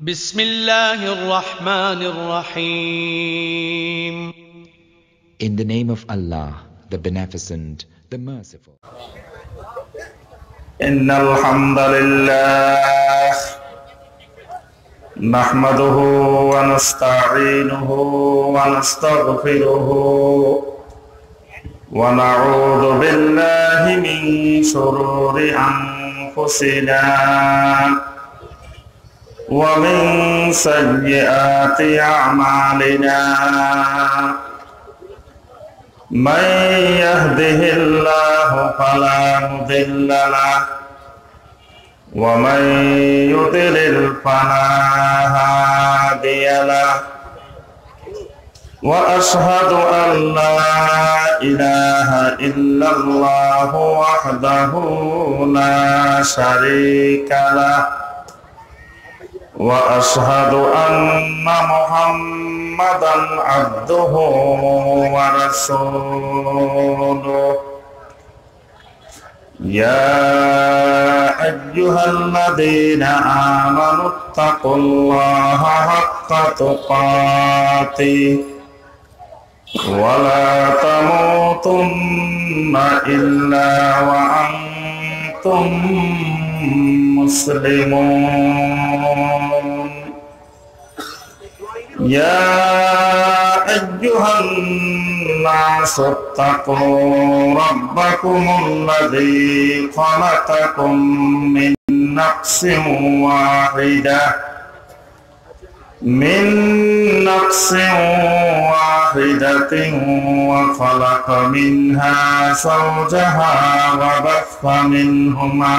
بسم الله الرحمن الرحيم In the name of Allah, the Beneficent, the Merciful. إن الحمد لله نحمده ونستعينه ونستغفره ونعوذ بالله من شرور أنفسنا ومن سيئات أعمالنا من يهده الله فلا مضل له ومن يضلل فلا هادي له وأشهد أن لا إله إلا الله وحده لا شريك له وأشهد أن محمدا عبده ورسوله. يا أيها الذين آمنوا اتقوا الله حق تقاته ولا تموتن إلا وأنتم مسلمون يا أيها الناس اتقوا ربكم الذي خلقكم من نفس واحدة. من نفس واحدة وخلق منها زوجها وبث منهما.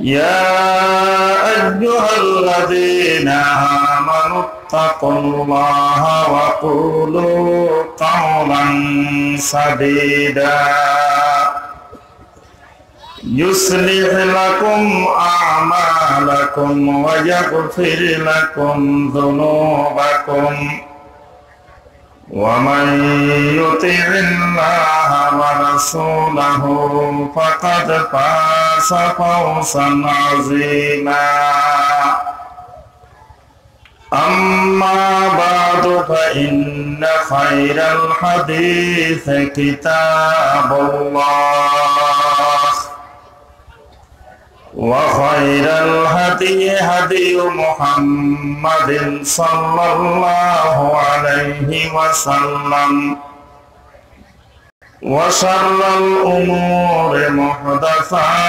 يا أيها الذين آمنوا اتقوا الله وقولوا قولا سديدا يصلح لكم أعمالكم ويغفر لكم ذنوبكم ومن يطع الله ورسوله فقد فاز فوزا عظيما. أما بعد فإن خير الحديث كتاب الله. وخير الهدي هدي محمد صلى الله عليه وسلم. وشر الأمور محدثاتها.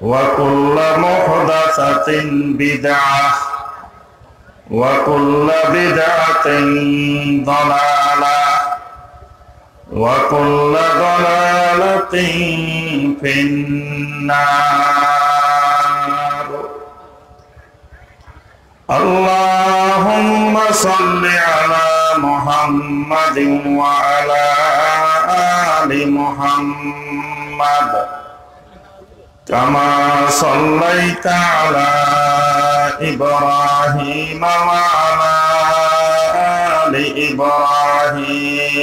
وكل محدثة بدعة. وكل بدعة ضلالة. وكل ضلالة في النار اللهم صل على محمد وعلى آل محمد كما صليت على إبراهيم وعلى آل إبراهيم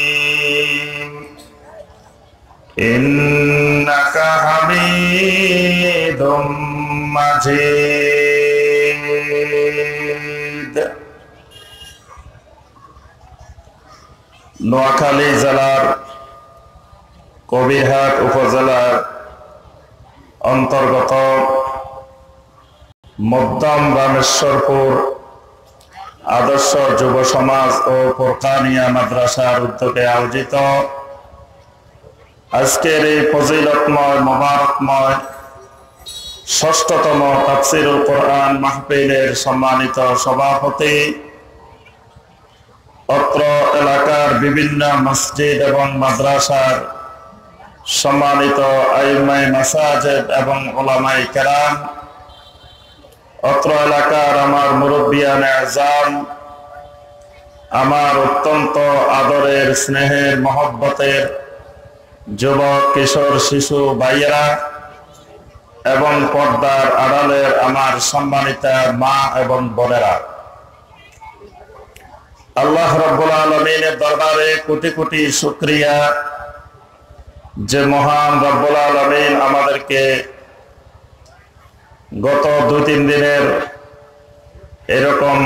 إنك حميد مجيد Noakhali জেলার কবিরহাট উপজেলার অন্তর্গত মধ্যম রামেশ্বরপুর আদর্শ যুব সমাজ ও ফোরকানিয়া মাদ্রাসার উদ্যোগে আয়োজিত আজকের এই ফজিলতময়, মোবারকময় ষষ্ঠতম তাফসিরুল কোরআন মাহফিলের সম্মানিত সভাপতি, অত্র এলাকার বিভিন্ন মসজিদ এবং মাদ্রাসার সম্মানিত আইমাই মাসাজেদ এবং ওলামাই কেরাম, অত্র এলাকার আমার মুরব্বিয়ান আজাম আমার অত্যন্ত আদরের স্নেহের মহব্বতের যুবক, কিশোর, শিশু, ভাইয়েরা এবং পর্দার আড়ালের আমার সম্মানিত মা এবং বোনেরা। আল্লাহ রব্বুল আলমিনের দরবারে কোটি কোটি শুক্রিয়া যে মহান রব্বুল আলমিন আমাদেরকে গত দু তিন দিনের এরকম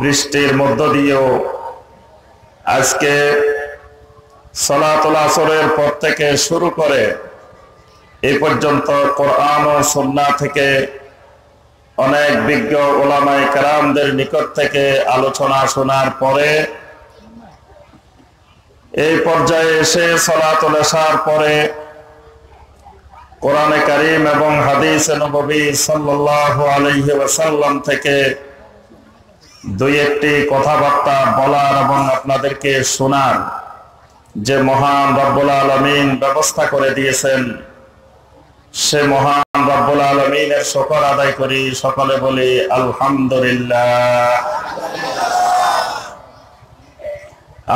বৃষ্টির মধ্য দিয়েও আজকে সলাতুল আসরের পর থেকে শুরু করে এ পর্যন্ত কোরআন ও সন্না থেকে অনেক বিজ্ঞ ওলামাই কারামদের নিকট থেকে আলোচনা শোনার পরে এই পর্যায়ে এসে সলাতুল আসার পরে কোরআনে করিম এবং হাদিস নবী সাল্লাহ আলহি ওয়াসাল্লাম থেকে দুই একটি কথাবার্তা বলার এবং আপনাদেরকে শোনার যে মহান রব্বুল আলমিন ব্যবস্থা করে দিয়েছেন, সে মহান রব্বুল আলমিনের শকর আদায় করি, সকলে বলি আলহামদুলিল্লাহ।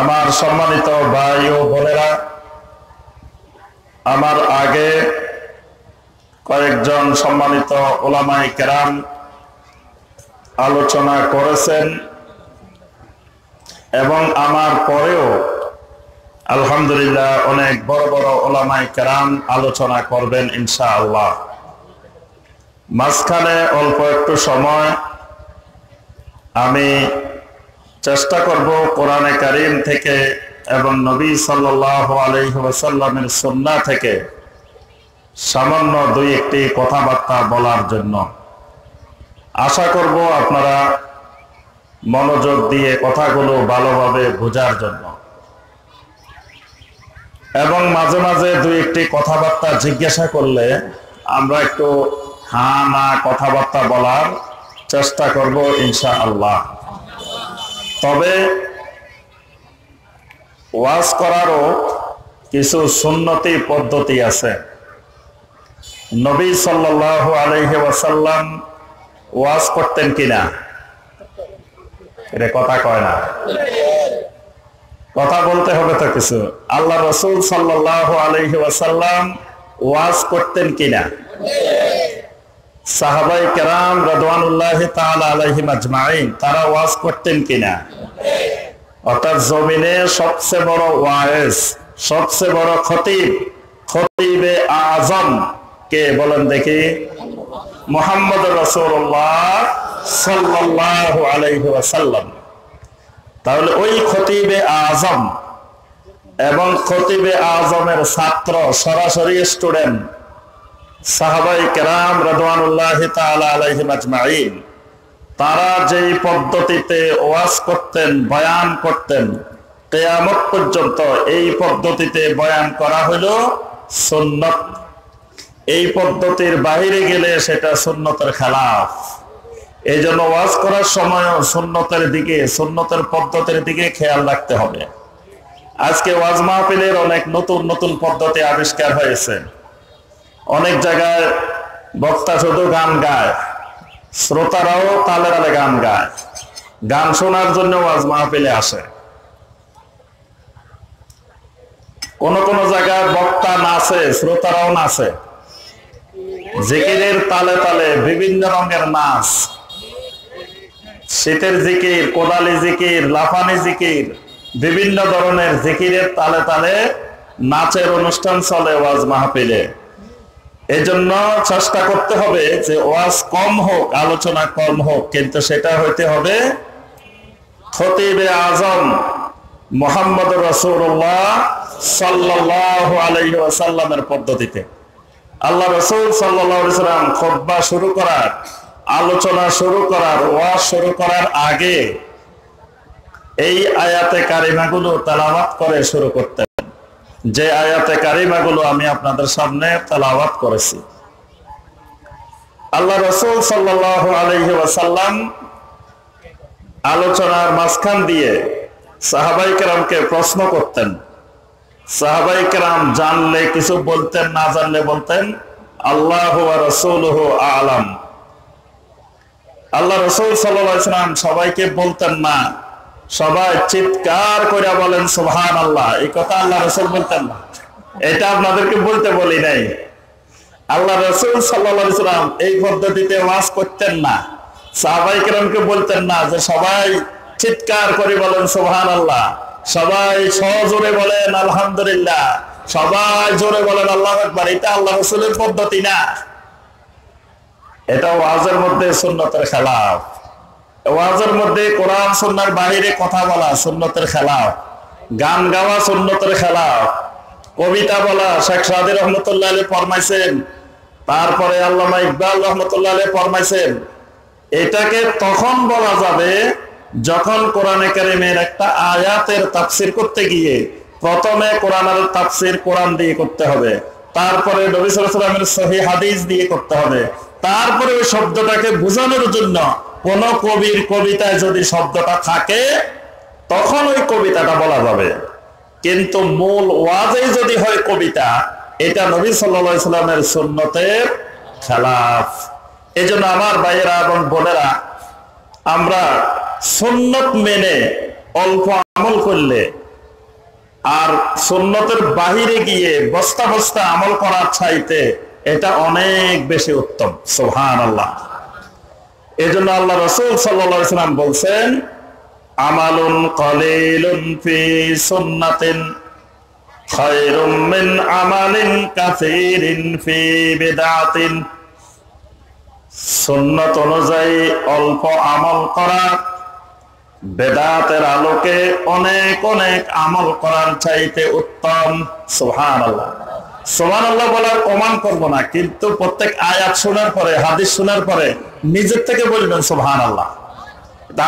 আমার সম্মানিত ভাই ও বোনেরা, আমার আগে কয়েকজন সম্মানিত ওলামাই কেরাম আলোচনা করেছেন এবং আমার পরেও আলহামদুলিল্লাহ, অনেক বড় বড় ওলামাই কেরাম আলোচনা করবেন ইনশা আল্লাহ মাঝখানে অল্প একটু সময় আমি চেষ্টা করব কোরআনে কারিম থেকে এবং নবী সাল্লাহ আলহিহাসাল্লামের সন্না থেকে সামান্য দুই একটি কথাবার্তা বলার জন্য। আশা করব আপনারা মনোযোগ দিয়ে কথাগুলো ভালোভাবে বোঝার জন্য। এবং মাঝে মাঝে দুই একটি কথাবার্তা জিজ্ঞাসা করলে আমরা একটু হা না কথাবার্তা বলার চেষ্টা করব ইনশা আল্লাহ তবে ওয়াজ করারও কিছু সুন্নতি পদ্ধতি আছে। নবী সাল্লাহ আলহি ওয়াসাল্লাম ওয়াজ করতেন কিনা? এটা কথা কয় না। কথা বলতে হবে তো কিছু। আল্লাহ রসুল সাল্লাহ আলহি ওয়াসাল্লাম ওয়াজ করতেন কিনা? সাহাবাই কেরাম রদওয়ানুল্লাহ আলহিম আজমাইন তারা ওয়াজ করতেন কিনা? অর্থাৎ জমিনে সবচেয়ে বড় ওয়াইস সবচেয়ে বড় খতিব, খতিবে আজম কে বলেন দেখি? মোহাম্মদ রসুল্লাহ সাল্লাহ আলহি ওয়াসাল্লাম। তাহলে ওই খতিবে আজম এবং খতিবে আজমের ছাত্র, সরাসরি স্টুডেন্ট সাহাবাই কেরাম আজমাইন তারা যেই পদ্ধতিতে ওয়াজ করতেন, বয়ান করতেন, কেয়ামত পর্যন্ত এই পদ্ধতিতে বয়ান করা হলো সুন্নত। এই পদ্ধতির বাহিরে গেলে সেটা সুন্নতের খেলাফ। এই জন্য ওয়াজ করার সময় সুন্নতের দিকে, সুন্নতের পদ্ধতির দিকে খেয়াল রাখতে হবে। আজকে ওয়াজ মাহফিলের অনেক নতুন নতুন পদ্ধতি আবিষ্কার হয়েছে। অনেক জায়গায় বক্তা শুধু গান গায়, শ্রোতারাও তালে তালে গান গায়, গান শোনার জন্য ওয়াজ মাহফিলে আসে। কোন কোন জায়গায় বক্তা নাচে, শ্রোতারাও নাচে। জিকিরের তালে তালে বিভিন্ন রঙের নাচ শীতের জিকির, কোদালি জিকির, লাফানি জিকির, বিভিন্ন ধরনের জিকিরের তালে তালে নাচের অনুষ্ঠান চলে ওয়াজ মাহফিলে। এই জন্য চেষ্টা করতে হবে যে ওয়াজ কম হোক, আলোচনা কম হোক, কিন্তু সেটা হইতে হবে আজম মোহাম্মদ রসুল্লাহ সাল্লাল্লাহু আলাইহি ওয়াসাল্লামের পদ্ধতিতে। আল্লাহ রসুল সাল্লাম খোদ্া শুরু করার আলোচনা শুরু করার, ওয়াজ শুরু করার আগে এই আয়াতে কারিমাগুলো তালাবাত করে শুরু করতেন। যে আয়াতে কারিমাগুলো আমি আপনাদের সামনে তালাবাত করেছি। আল্লাহ রসুল সাল্লাহ আলহি আলোচনার মাঝখান দিয়ে সাহাবাই কেরামকে প্রশ্ন করতেন। সাহাবাই কেরাম জানলে কিছু বলতেন, না জানলে বলতেন, আল্লাহ রসুল আলাম। আল্লাহ রসুল সাল্লাম সবাইকে বলতেন না। সবাই চিৎকার করে বলেন সুহান আল্লাহ এই কথা আল্লাহ রসুল বলতেন না। এটা আপনাদেরকে বলতে বলি নাই। আল্লাহ রসুল সাল্লাম এই পদ্ধতিতে ওয়াজ করতেন না। সাহাবাই কেরামকে বলতেন না যে, সবাই চিৎকার করে বলেন সুহান আল্লাহ সবাই সজোরে বলেন, আলহামদুলিল্লাহ। সবাই জোরে বলেন, আল্লাহ একবার এটা আল্লাহ রসুলের পদ্ধতি না। এটা ওয়াজের মধ্যে সুন্নতের খেলাফ। ওয়াজের মধ্যে কোরআন সুন্নার বাহিরে কথা বলা সুন্নতের খেলাফ। গান গাওয়া সুন্নতের খেলাফ। কবিতা বলা, শেখ সাদি রহমতুল্লাহ আলী ফরমাইছেন। তারপরে আল্লামা ইকবাল রহমতুল্লাহ আলী ফরমাইছেন, এটাকে তখন বলা যাবে যখন কোরআনে কারিমের একটা আয়াতের তাফসির করতে গিয়ে প্রথমে কোরআনের তাফসির কোরআন দিয়ে করতে হবে। তারপরে নবী সালামের সহি হাদিস দিয়ে করতে হবে। তারপরে ওই শব্দটাকে বোঝানোর জন্য কোন কবির কবিতায় যদি শব্দটা থাকে, তখন ওই কবিতাটা বলা যাবে। কিন্তু মূল ওয়াজেই যদি হয় কবিতা, এটা নবী সাল্লা সাল্লামের সুন্নতের খেলাফ। এই জন্য আমার ভাইয়েরা এবং বোনেরা, আমরা সুন্নত মেনে অল্প আমল করলে আর সুন্নতের বাহিরে গিয়ে বস্তা বস্তা আমল করার চাইতে এটা অনেক বেশি উত্তম সোহান আল্লাহ এই জন্য আল্লাহ রসুল সাল্লাম বলছেন, আমালুন কলিলুন ফি ফি অনুযায়ী অল্প আমল করা, বেদাতের আলোকে অনেক অনেক আমল করার চাইতে উত্তম সোহান সোহান আল্লাহ বলার প্রমাণ করব না, কিন্তু প্রত্যেক আয়াত শোনার পরে, হাদিস শোনার পরে নিজের থেকে বলবেন সোহান আল্লাহ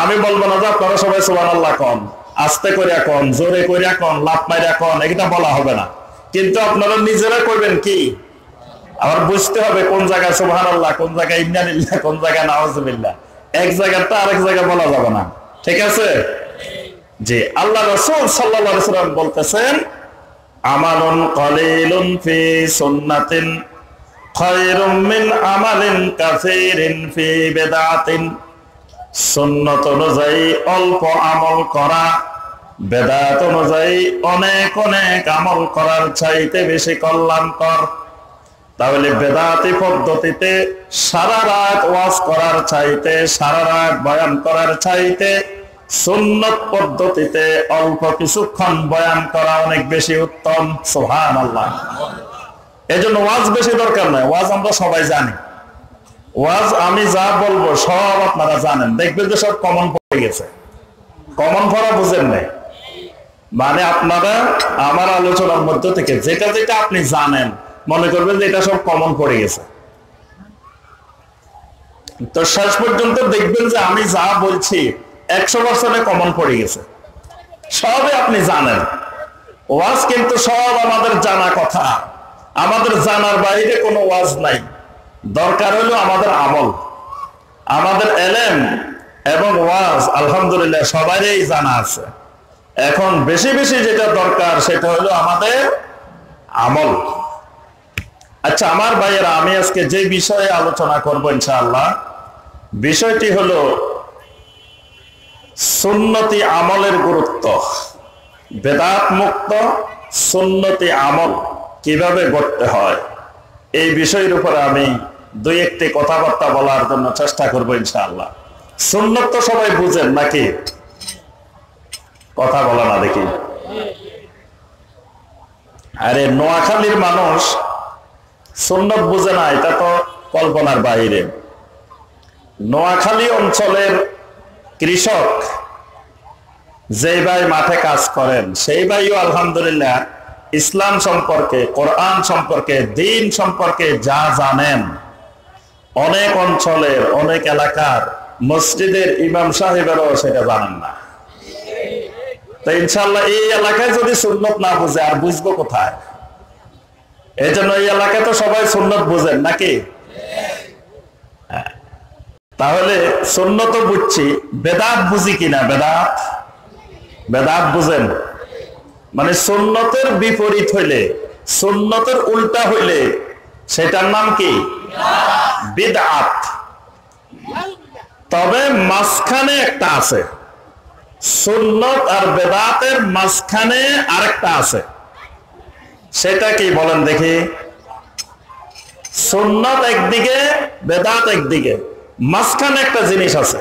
আমি বলব না যে আপনারা সবাই সোহান আল্লাহ কন, আস্তে করিয়া কন, জোরে করিয়া কন লাভ মাইরা কন, এটা বলা হবে না। কিন্তু আপনারা নিজেরা করবেন কি? আবার বুঝতে হবে কোন জায়গায় সোহান আল্লাহ কোন জায়গায় ইন্ডিয়ানিল্লাহ কোন জায়গায় নওয়াজবিল্লাহ এক জায়গাটা আরেক জায়গায় বলা যাবে না। ঠিক আছে? যে আল্লাহ রসুল সাল্লাম বলতেছেন আমালুন কলিলুন ফি সুন্নাতিন, খায়রুম মিন আমালিন কাসীরিন ফি বিদআতিন সুন্নত অনুযায়ী অল্প আমল করা, বেদাত অনুযায়ী অনেক অনেক আমল করার চাইতে বেশি কল্যাণকর। তাহলে বেদাতি পদ্ধতিতে সারা রাত ওয়াজ করার চাইতে, সারা রাত বয়ান করার চাইতে সুন্নত পদ্ধতিতে অল্প কিছুক্ষণ বয়ান করা অনেক বেশি উত্তম। সোহান আল্লাহ এই জন্য ওয়াজ বেশি দরকার নাই ওয়াজ আমরা সবাই জানি। ওয়াজ আমি যা বলব সব আপনারা জানেন। দেখবেন যে সব কমন পড়ে গেছে। কমন পড়া বুঝেন নাই। মানে আপনারা আমার আলোচনার মধ্য থেকে যেটা যেটা আপনি জানেন, মনে করবেন যে এটা সব কমন পড়ে গেছে। তো শেষ পর্যন্ত দেখবেন যে আমি যা বলছি একশো পার্সেন্টে কমন পড়ে গেছে। সবে আপনি জানেন। ওয়াজ কিন্তু সব আমাদের জানা কথা। আমাদের জানার বাইরে কোনো ওয়াজ নাই। দরকার হলো আমাদের আমল। আমাদের এলেম এবং ওয়াজ, আলহামদুলিল্লাহ, সবারই জানা আছে। এখন বেশি বেশি যেটা দরকার, সেটা হলো আমাদের আমল। আচ্ছা আমার ভাইয়েরা, আমি আজকে যে বিষয়ে আলোচনা করব ইনশাআল্লাহ, বিষয়টি হলো সুন্নতি আমলের গুরুত্ব। বেদাত মুক্ত, সুন্নতি আমল কীভাবে করতে হয়? এই বিষয়ের উপরে আমি দুই একটি কথাবার্তা বলার জন্য চেষ্টা করব ইনশাআল্লাহ। সুন্নত তো সবাই বুঝেন নাকি? কথা বলা না দেখি। আরে নোয়াখালীর মানুষ সুন্নত বুঝে না, এটা তো কল্পনার বাইরে। নোয়াখালী অঞ্চলের কৃষক যেই ভাই মাঠে কাজ করেন, সেই ভাইও আলহামদুলিল্লাহ ইসলাম সম্পর্কে, কোরআন সম্পর্কে, দিন সম্পর্কে যা জানেন, অনেক অঞ্চলের, অনেক এলাকার মসজিদের ইমাম সাহেবেরও সেটা জানেন না তো ইনশাল্লাহ এই এলাকায় যদি সুন্নত না বুঝে, আর বুঝব কোথায় এই জন্য এই এলাকায় তো সবাই সুন্নত বুঝেন নাকি। তাহলে সুন্নত বুঝছি, বেদাত বুঝি কিনা, বেদাত? বেদাত বুঝেন। মানে সুন্নতের বিপরীত হইলে, সুন্নতের উল্টা হইলে, সেটার নাম কি? বিদআত তবে মাঝখানে একটা আছে। সুন্নত আর বেদাতের মাঝখানে আরেকটা আছে। সেটা কি বলেন দেখি? সুন্নত একদিকে, বেদাত একদিকে। মাঝখানে একটা জিনিস আছে।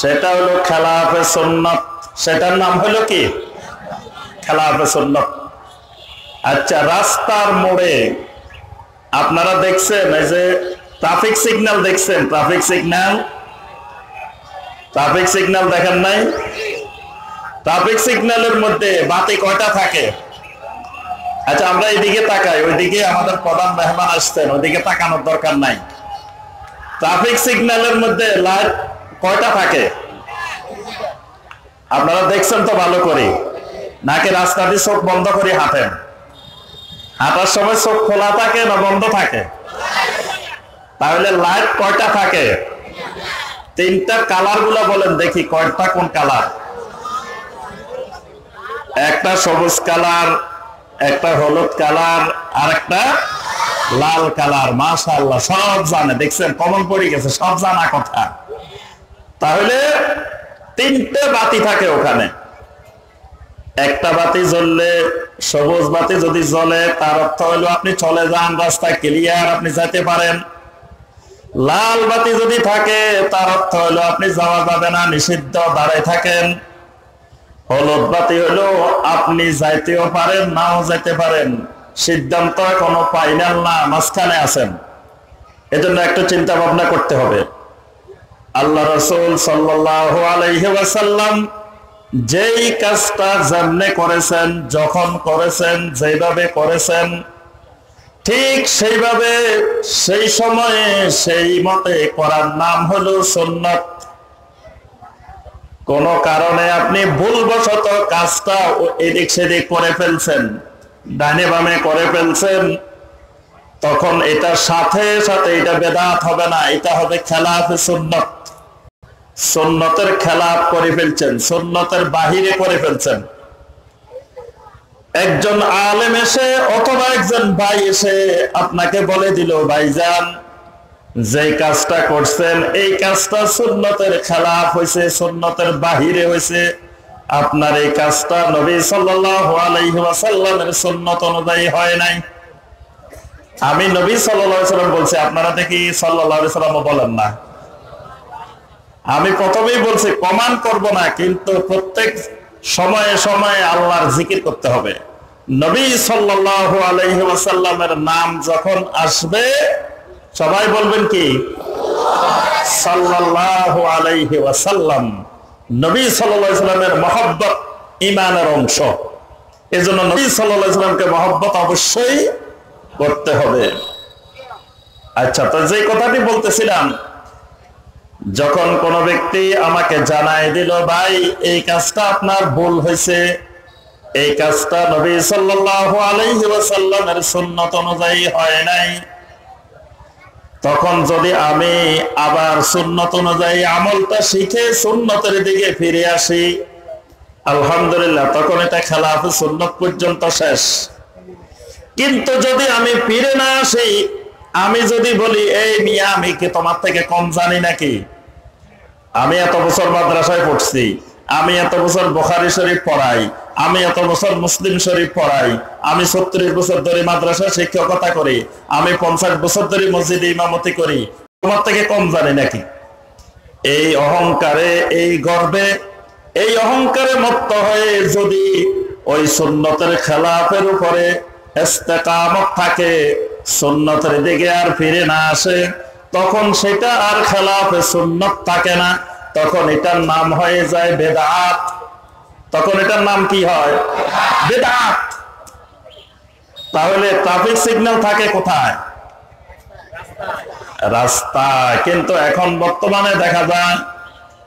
সেটা হলো খেলাফে সুন্নত। সেটার নাম হলো কি? খেলাফে সুন্নত। আচ্ছা রাস্তার মোড়ে আপনারা দেখছেন, এই যে ট্রাফিক সিগন্যাল দেখছেন ট্রাফিক সিগন্যাল ট্রাফিক সিগন্যাল দেখেন নাই? ট্রাফিক সিগন্যালের মধ্যে বাতি কয়টা থাকে? আচ্ছা আমরা এদিকে তাকাই, ওইদিকে আমাদের প্রধান মেহমান আসছেন, ওইদিকে তাকানোর দরকার নাই। ট্রাফিক সিগন্যালের মধ্যে লাইট কয়টা থাকে? আপনারা দেখছেন তো ভালো করে। নাকি রাস্তা দিয়ে চোখ বন্ধ করে হাঁটেন? হাঁটার সময় চোখ খোলা থাকে না বন্ধ থাকে? তাহলে লাইট কয়টা থাকে? তিনটা কালারগুলা বলেন দেখি, কয়টা কোন কালার? একটা সবুজ কালার একটা হলুদ কালার আর একটা লাল কালার, মাশাআল্লাহ, সব জানে। দেখছেন কমন পড়ে গেছে, সব জানা কথা। তাহলে তিনটে বাতি থাকে ওখানে। একটা বাতি জ্বললে, সবুজ বাতি যদি জ্বলে, তার অর্থ হলো আপনি চলে যান রাস্তা ক্লিয়ার আপনি যেতে পারেন। লাল বাতি যদি থাকে, তার অর্থ হলো আপনি যাওয়া যাবে না, নিষিদ্ধ, দাঁড়ায় থাকেন। হলুদ বাতি হলো, আপনি যাইতেও পারেন, নাও যাইতে পারেন। সিদ্ধান্ত কোনো ফাইনাল না, মাঝখানে আছেন। এজন্য একটা চিন্তা ভাবনা করতে হবে। আল্লাহ রসুল সাল্লাহ আলাইসাল্লাম যেই কাজটা যেমনে করেছেন, যখন করেছেন, যেভাবে করেছেন, ঠিক সেইভাবে সেই সময়ে সেই মতে করার নাম হলো সুন্নত। কোন কারণে আপনি ভুলবশত কাজটা এদিক সেদিক করে ফেলছেন, ডানে বামে করে ফেলছেন, তখন এটার সাথে সাথে এটা বেদাত হবে না, এটা হবে খেলাফে সুন্নত। সুন্নতের খেলাফ করে ফেলছেন, সুন্নতের বাহিরে করে ফেলছেন। একজন আলেম এসে অথবা একজন ভাই এসে আপনাকে বলে দিল, ভাইজান যে কাজটা করছেন, এই কাজটা সুন্নতের খেলাফ হয়েছে সুন্নতের বাহিরে হয়েছে আপনার এই কাজটা নবী ওয়াসাল্লামের সুন্নত অনুযায়ী হয় নাই। আমি নবী সাল্লাম বলছি, আপনারা দেখি সাল্লাম বলেন না। আমি প্রথমেই বলছি কমান করব না, কিন্তু প্রত্যেক সময়ে সময়ে আল্লাহর জিকির করতে হবে। নবী সাল্লাল্লাহু আলাইহি ওয়াসাল্লামের নাম যখন আসবে সবাই বলবেন কি? নবী সাল্লামের মহব্বত ইমানের অংশ। নবী মহব্বত অবশ্যই করতে হবে। আচ্ছা তো যে কথাটি বলতেছিলাম, যখন কোন ব্যক্তি আমাকে জানাই দিল, ভাই, এই কাজটা আপনার ভুল হয়েছে। এই কাজটা নবী সাল্লাল্লাহু আলাইহি ওয়াসাল্লামের সুন্নত অনুযায়ী হয় নাই। তখন যদি আমি আবার সুন্নত অনুযায়ী আমলটা শিখে সুন্নতের দিকে ফিরে আসি, আলহামদুলিল্লাহ, তখন এটা খেলা খেলাফে সুন্নত পর্যন্ত শেষ। কিন্তু যদি আমি ফিরে না আসি, আমি যদি বলি, এই মিয়া, আমি কি তোমার থেকে কম জানি নাকি? আমি এত বছর মাদ্রাসায় পড়ছি, আমি এত বছর বোখারি শরীফ পড়াই আমি এত বছর মুসলিম শরীফ পড়াই, আমি ছত্রিশ বছর ধরে মাদ্রাসা শিক্ষকতা করি, আমি পঞ্চাশ বছর ধরে মসজিদে ইমামতি করি, তোমার থেকে কম জানি নাকি? এই অহংকারে, এই গর্বে, এই অহংকারে মত্ত হয়ে যদি ওই সুন্নতের খেলাফের উপরে থাকে, সুন্নতের দিকে আর ফিরে না আসে, তখন সেটা আর খেলাফে সুন্নত থাকে না, তখন এটার নাম হয়ে যায় বেদাত। তখন এটার নাম কি হয়? বেদাত। তাহলে ট্রাফিক সিগন্যাল থাকে কোথায়? রাস্তায়। কিন্তু এখন বর্তমানে দেখা যায়,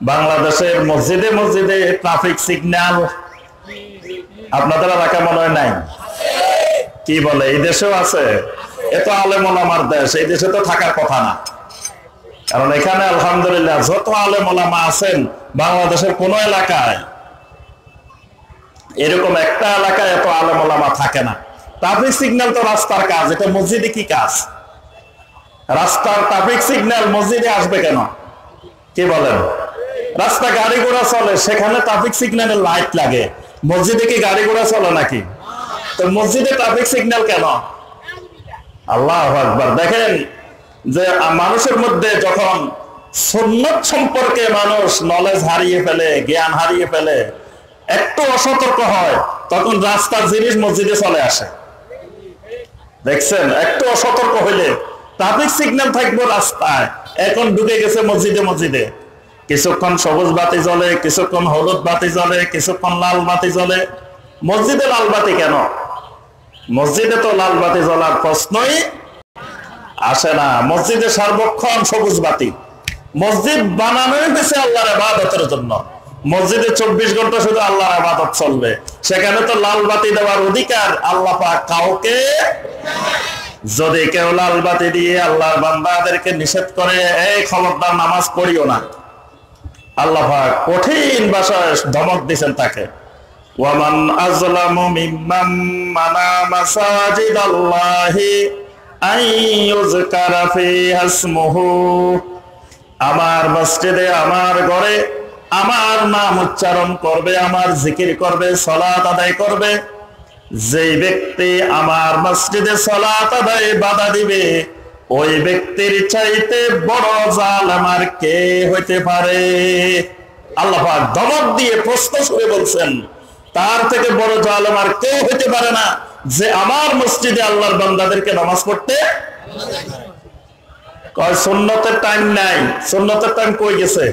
বাংলাদেশের মসজিদে মসজিদে ট্রাফিক সিগন্যাল আপনাদের এলাকা মনে হয় নাই? কি বলে? এই দেশেও আছে। এত আলেমন আমার দেশ, এই দেশে তো থাকার কথা না। কারণ এখানে আলহামদুলিল্লাহ, যত আলেমা আছেন, বাংলাদেশের কোন এলাকায় এরকম একটা এলাকায় এত আলেমা থাকে না। ট্রাফিক সিগন্যাল তো রাস্তার কাজ, এটা মসজিদে কি কাজ? রাস্তার ট্রাফিক সিগন্যাল মসজিদে আসবে কেন? কি বলেন? রাস্তা গাড়ি ঘোড়া চলে, সেখানে ট্রাফিক সিগন্যালের লাইট লাগে। মসজিদে কি গাড়ি ঘোড়া চলে নাকি? তো মসজিদে ট্রাফিক সিগন্যাল কেন? আল্লাহ আকবার। দেখেন যে মানুষের মধ্যে যখন সুন্নত সম্পর্কে মানুষ নলেজ হারিয়ে ফেলে, জ্ঞান হারিয়ে ফেলে একটু অসতর্ক হয়, তখন রাস্তার জিনিস মসজিদে চলে আসে। দেখছেন? একটু অসতর্ক হইলে ট্রাফিক সিগন্যাল থাকব রাস্তায়। এখন ঢুকে গেছে মসজিদে মসজিদে। কিছুক্ষণ সবুজ বাতি জ্বলে, কিছুক্ষণ হলুদ বাতি জ্বলে, কিছুক্ষণ লাল বাতি জ্বলে। মসজিদে লাল বাতি কেন? মসজিদে তো লাল বাতি জ্বলার প্রশ্নই আসে না। মসজিদে সার্বক্ষণ সবুজ বাতি। মসজিদ বানানোই হয়েছে আল্লাহর আবাদতের জন্য। মসজিদে চব্বিশ ঘণ্টা শুধু আল্লাহর আবাদত চলবে। সেখানে তো লাল বাতি দেওয়ার অধিকার। আল্লাহ কাউকে যদি কেউ লাল বাতি দিয়ে আল্লাহর বান্দাদেরকে নিষেধ করে, এই খবরদার নামাজ পড়িও না। আল্লাহ কঠিন ভাষায় ধমক দিচ্ছেন তাকে। আমার মসজিদে, আমার ঘরে আমার নাম উচ্চারণ করবে, আমার জিকির করবে, সলাত আদায় করবে। যে ব্যক্তি আমার মসজিদে সলাত আদায় বাধা দিবে, ওই ব্যক্তির চাইতে বড় জাল আমার কে হইতে পারে? আল্লাহ দমক দিয়ে প্রশ্ন শুনে বলছেন, তার থেকে বড় জাল আমার কেউ হইতে পারে না যে আমার মসজিদে আল্লাহর বান্দাদেরকে নামাজ পড়তে? কয়, সুন্নতের টাইম নাই। সুন্নতের টাইম কই গেছে?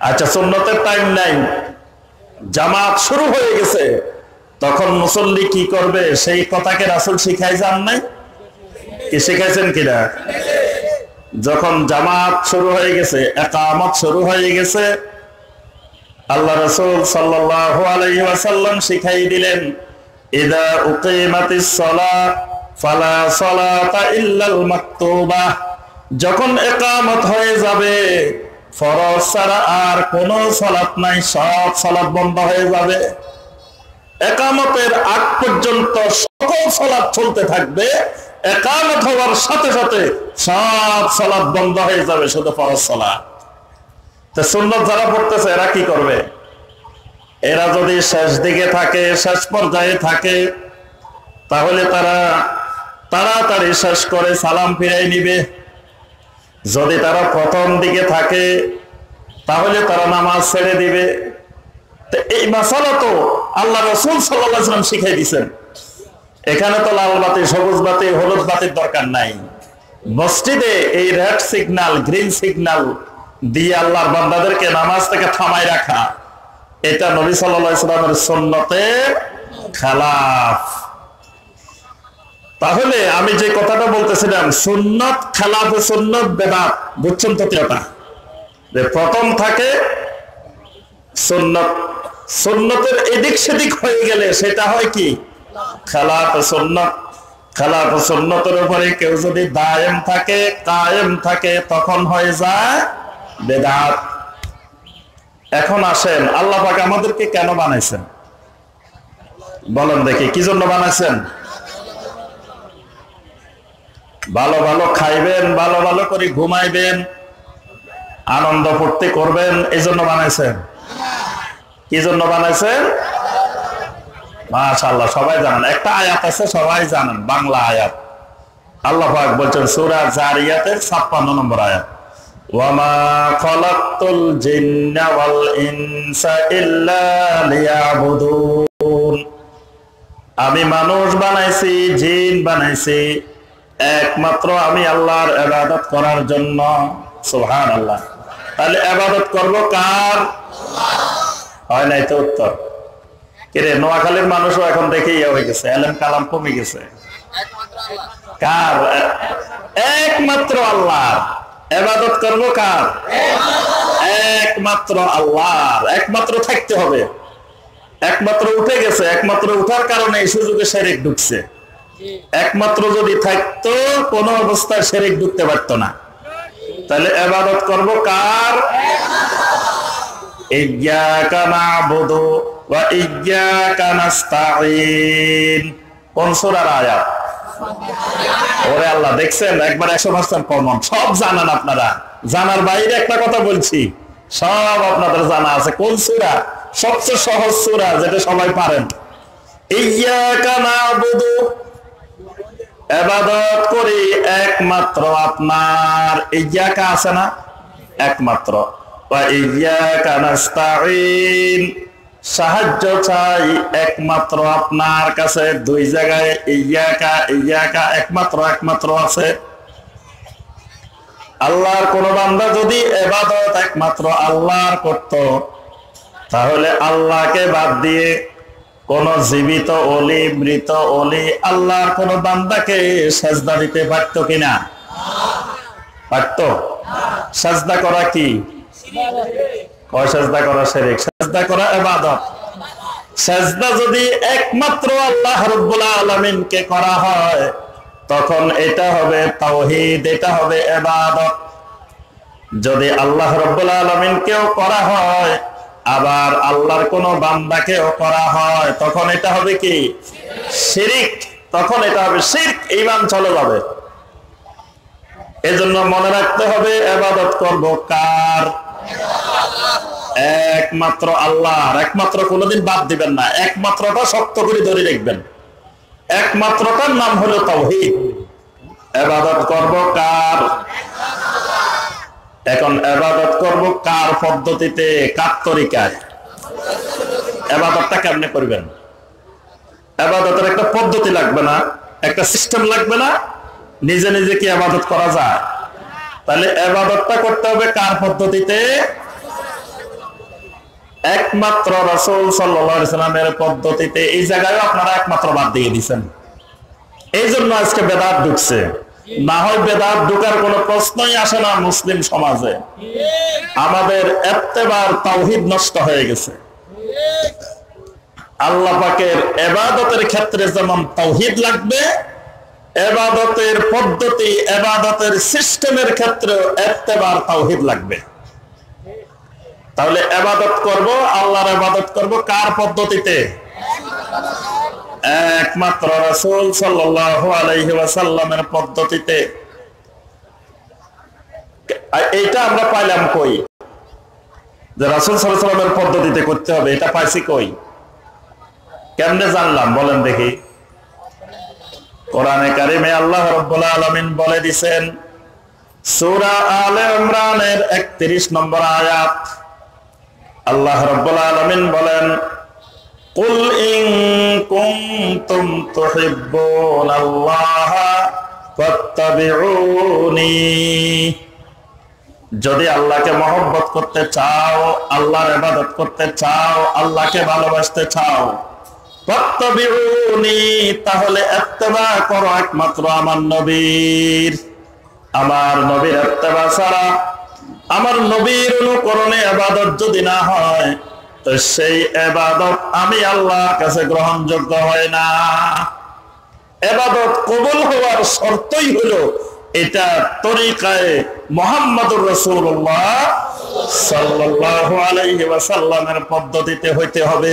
আচ্ছা সুন্নতের টাইম নাই। জামাত শুরু হয়ে গেছে। তখন মুসল্লি কি করবে? সেই কথাকে রাসুল শিখাই যান নাই? কি শিখাইছেন কিনা? যখন জামাত শুরু হয়ে গেছে, একামত শুরু হয়ে গেছে, আল্লাহ রসুল ওয়াসাল্লাম শিখাই দিলেন ফালা যখন একামত হয়ে যাবে ফরজ ছাড়া আর কোন সালাত নাই, সব সালাত বন্ধ হয়ে যাবে। একামতের আগ পর্যন্ত সকল সালাত চলতে থাকবে, একামত হওয়ার সাথে সাথে সব সালাত বন্ধ হয়ে যাবে শুধু ফরজ সালাত। তো সুন্নত যারা পড়তেছে, এরা কি করবে? এরা যদি শেষ দিকে থাকে, শেষ পর্যায়ে থাকে, তাহলে তারা তাড়াতাড়ি শেষ করে সালাম ফিরাই নিবে। যদি তারা প্রথম দিকে থাকে, তাহলে তারা নামাজ ছেড়ে দিবে। এই মাসালা তো আল্লাহ রসুল সাল্লাম শিখাই দিচ্ছেন এখানে তো লাল বাতি, সবুজ বাতি, হলুদ বাতির দরকার নাই। মসজিদে এই রেড সিগন্যাল গ্রিন সিগনাল দিয়ে আল্লাহর বান্দাদেরকে নামাজ থেকে থামাই রাখা, এটা নবী সাল্লাহ ইসলামের সন্ন্যতে খেলাফ। তাহলে আমি যে কথাটা বলতেছিলাম, সুন্নত খেলাফে সুন্নত বেদাত, বুঝছেন তো ওটা যে প্রথম থাকে সুন্নত। সুন্নতের এদিক সেদিক হয়ে গেলে সেটা হয় কি? খেলাফে সুন্নত। খেলাফে সুন্নতের উপরে কেউ যদি দায়েম থাকে, কায়েম থাকে, তখন হয়ে যায় বেদাত। এখন আসেন, আল্লাহ পাক আমাদেরকে কেন বানাইছেন? বলেন দেখি, কি জন্য বানাইছেন? ভালো ভালো খাইবেন, ভালো ভালো করে ঘুমাইবেন, আনন্দ ফুর্তি করবেন এই জন্য বানাইছেন। কি জন্য বানাইছেন? মাশাল্লাহ সবাই জানেন। একটা আয়াত আছে, সবাই জানেন, বাংলা আয়াত। আল্লাহ পাক বলছেন, সূরা জারিয়াতের 56 নম্বর আয়াত। ওয়ামা খালাকতুল জিন্না ওয়াল ইনসা ইল্লা আমি মানুষ বানাইছি, জিন বানাইছি একমাত্র আমি আল্লাহর ইবাদত করার জন্য। সুবহানাল্লাহ। তাহলে ইবাদত করব কার? হয় নাই তো উত্তর? কিরে, নোয়াখালীর মানুষও এখন দেখে ইয়ে হয়ে গেছে এলএম কালাম কমে গেছে। কার? একমাত্র আল্লাহ এবাদত করব কার? একমাত্র আল্লাহর। একমাত্র থাকতে হবে। একমাত্র উঠে গেছে, একমাত্র উঠার কারণে এই সুযোগে শেরেক ঢুকছে। একমাত্র যদি থাকতো, কোন অবস্থায় শেরেক ঢুকতে পারতো না। তাহলে এবাদত করব কার? একবার সব জানান আপনারা। জানার বাইরে একটা কথা বলছি। সব আপনাদের জানা আছে। কোন সুরা? সবচেয়ে সহজ সুরা যেটা সবাই পারেন। এবাদত করি একমাত্র আপনার। ইয়্যাকা আছে না? একমাত্র। সাহায্য চাই একমাত্র আপনার কাছে। দুই জায়গায় ইয়াকা ইয়াকা একমাত্র একমাত্র আছে। আল্লাহর কোন বান্দা যদি এবাদত একমাত্র আল্লাহর করত, তাহলে আল্লাহকে বাদ দিয়ে কোন জীবিত অলি, মৃত অলি আল্লাহর কোন বান্দাকে সাজদা দিতে পারত কিনা? পারত? সাজদা করা কি? করা? সাজদা করা এবাদত সাজদা যদি একমাত্র আল্লাহ রব্বুল আলমিনকে করা হয়, তখন এটা হবে তাওহীদ, এটা হবে এবাদত যদি আল্লাহ রব্বুল আলমিনকেও করা হয় আবার আল্লাহর কোন বান্দাকেও করা হয়, তখন এটা হবে কি? শিরিক। তখন এটা হবে শিরক ইমান চলে যাবে। এজন্য মনে রাখতে হবে, এবাদত করব কার? একমাত্র আল্লাহর। একমাত্র কোনোদিন বাদ দিবেন না। একমাত্রটা শক্ত করে ধরে রাখবেন। একমাত্রটার নাম হলো তৌহিদ এবাদত করব কার? এখন এবাদত করব কার পদ্ধতিতে, কার তরিকায়? এবাদতটা কেমনে করবেন? এবাদতের একটা পদ্ধতি লাগবে না, একটা সিস্টেম লাগবে না, নিজে নিজে কি আবাদত করা যায়? তাহলে এবাদতটা করতে হবে কার পদ্ধতিতে? একমাত্র রসুল সাল্লামের পদ্ধতিতে, এই জায়গায় আপনারা একমাত্র বাদ দিয়ে দিচ্ছেন এই জন্য আজকে বেদাত ঢুকছে। না হয় বেদাত ঢুকার কোন প্রশ্নই আসে না মুসলিম সমাজে। আমাদের এত্তেবার তাওহিদ নষ্ট হয়ে গেছে। আল্লাহ পাকের এবাদতের ক্ষেত্রে যেমন তাওহিদ লাগবে, এবাদতের পদ্ধতি, এবাদতের সিস্টেমের ক্ষেত্রে এত্তেবার তাওহিদ লাগবে। তাহলে এবাদত করব, আল্লাহর এবাদত করব কার পদ্ধতিতে? একমাত্র রাসূল সাল্লাল্লাহু আলাইহি পদ্ধতিতে। এইটা আমরা পাইলাম কই? যে রাসূল ওয়াসাল্লামের পদ্ধতিতে করতে হবে, এটা পাইছি কই? কেমনে জানলাম? বলেন দেখি। কোরআনে কারিমে আল্লাহ রাব্বুল আলামিন বলে দিবেন সূরা আলে ইমরানের 31 নম্বর আয়াত। আল্লাহ রাব্বুল আলামিন বলেন কুল ইন কুনতুম তুহিব্বুনাল্লাহ ফাত্তাবিউনি যদি আল্লাহকে মহব্বত করতে চাও, আল্লাহর ইবাদত করতে চাও, আল্লাহকে ভালোবাসতে চাও তাহলে ইত্তেবা করো একমাত্র আমার নবীর। আমার নবীর ইত্তেবা ছাড়া আমার নবীর অনুকরণে আবাদত যদি না হয় তো সেই এবাদত আমি আল্লাহর কাছে গ্রহণযোগ্য হয় না। এবাদত কবুল হওয়ার শর্তই হলো এটা তরিকায় মোহাম্মদুর রসুল্লাহ সাল্লাল্লাহু আলাইহি ওয়াসাল্লামের পদ্ধতিতে হইতে হবে।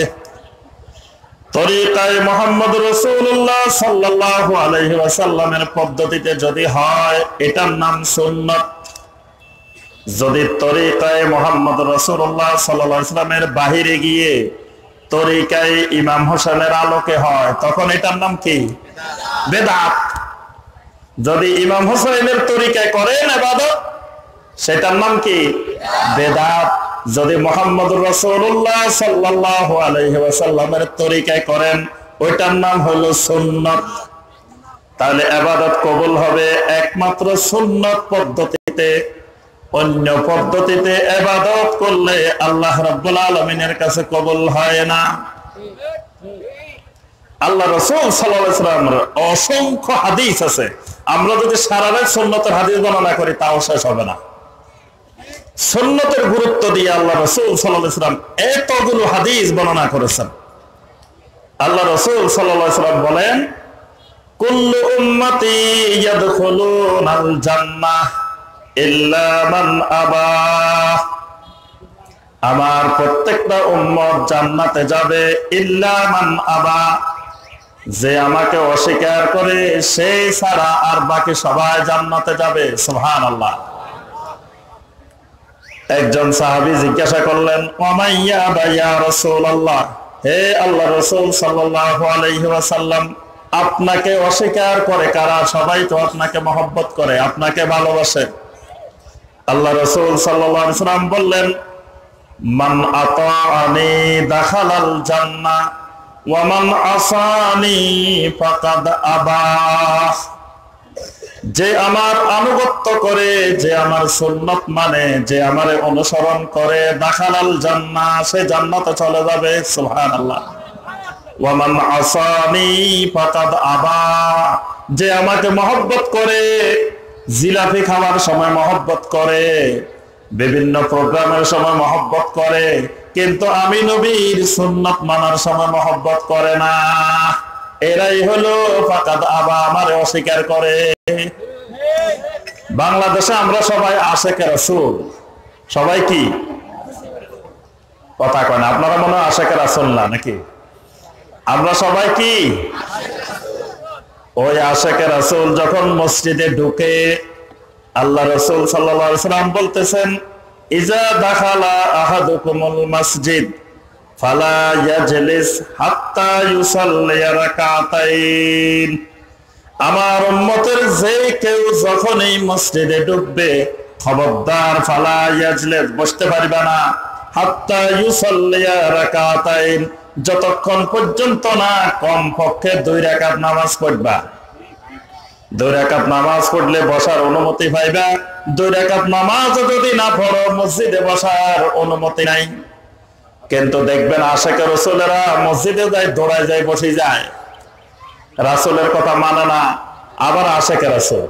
তরিকায় মোহাম্মদ রসুল্লাহ সাল্লাল্লাহু আলাইহি ওয়াসাল্লামের পদ্ধতিতে যদি হয়, এটার নাম সুন্নত। যদি তরিকায় মোহাম্মদ রসুল্লাহ সাল্লামের বাহিরে গিয়ে তরিকায় ইমাম হোসেনের আলোকে হয়, তখন এটার নাম কি? বেদাত। যদি ইমাম হোসেনের তরিকায় করেন এবাদত, সেটার নাম কি? বেদাত। যদি মোহাম্মদ রসুল্লাহ সাল্লাহ আলহিমের তরিকায় করেন, ওইটার নাম হলো সুন্নত। তাহলে এবাদত কবুল হবে একমাত্র সুন্নত পদ্ধতিতে। অন্য পদ্ধতিতে এবাদত করলে আল্লাহ রব্বুল আলমিনের কাছে কবল হয় না। আল্লাহ রসুল সাল্লামের অসংখ্য হাদিস আছে। আমরা যদি সারা সন্ন্যতের হাদিস বর্ণনা করি, তাও শেষ হবে না। সন্ন্যতের গুরুত্ব দিয়ে আল্লাহ রসুল সাল্লাম এতগুলো হাদিস বর্ণনা করেছেন। আল্লাহ রসুল সাল্লাম বলেন, কুল্লু উম্মতি ইয়াদখুলুনাল জান্নাহ। আমার প্রত্যেকটা উম্মত জান্নাতে যাবে ইল্লা মান আবা। যে আমাকে অস্বীকার করে সেই ছাড়া আর বাকি সবাই জান্নাতে যাবে। সুবহান আল্লাহ একজন সাহাবি জিজ্ঞাসা করলেন হে আল্লাহ রসুল আলহিহাসাল্লাম আপনাকে অস্বীকার করে কারা? সবাই তো আপনাকে মহব্বত করে, আপনাকে ভালোবাসে। আল্লাহ রসুল সাল্লাম বললেন, মান আতানি দাখালাল জান্নাহ ওয়ামান আসানি ফাকাদ আবাস যে আমার আনুগত্য করে, যে আমার সুন্নত মানে যে আমার অনুসরণ করে, দাখালাল জান্না, সে জান্নাতে চলে যাবে সুহান আল্লাহ ওয়ামান আসানি ফাকাদ আবা। যে আমাকে মহব্বত করে জিলাপি খাওয়ার সময় মহব্বত করে, বিভিন্ন প্রোগ্রামের সময় মহব্বত করে, কিন্তু আমি নবীর সুন্নত মানার সময় মহব্বত করে না। এরাই হলো ফাকাদ আবা, আমারে অস্বীকার করে। বাংলাদেশে আমরা সবাই আশেখ রাসুল। সবাই কি? কথা কয় না, আপনারা মনে হয় আশেখ রাসুল না নাকি? আমরা সবাই কি? ওই আশেখ রাসুল যখন মসজিদে ঢুকে আল্লাহ রসুল সাল্লাম বলতেছেন, ইজা দাখালা আহাদুকুমুল মসজিদ যে কেউ মসজিদে খবরদার ফালা বসতে পারবে না। হাত্তা ইউসাল্লিয়া রাকাতাইন। যতক্ষণ পর্যন্ত না কম পক্ষে দুই রাকাত নামাজ পড়বা। দুই রাকাত নামাজ পড়লে বসার অনুমতি পাইবা। দুই রাকাত নামাজ যদি না পড়ো, মসজিদে বসার অনুমতি নাই। কিন্তু দেখবেন আশেখ রসুলেরা মসজিদে যায়, দৌড়ায় যায়, বসে যায়। রাসুলের কথা মানে না, আবার আশেখ রাসুল।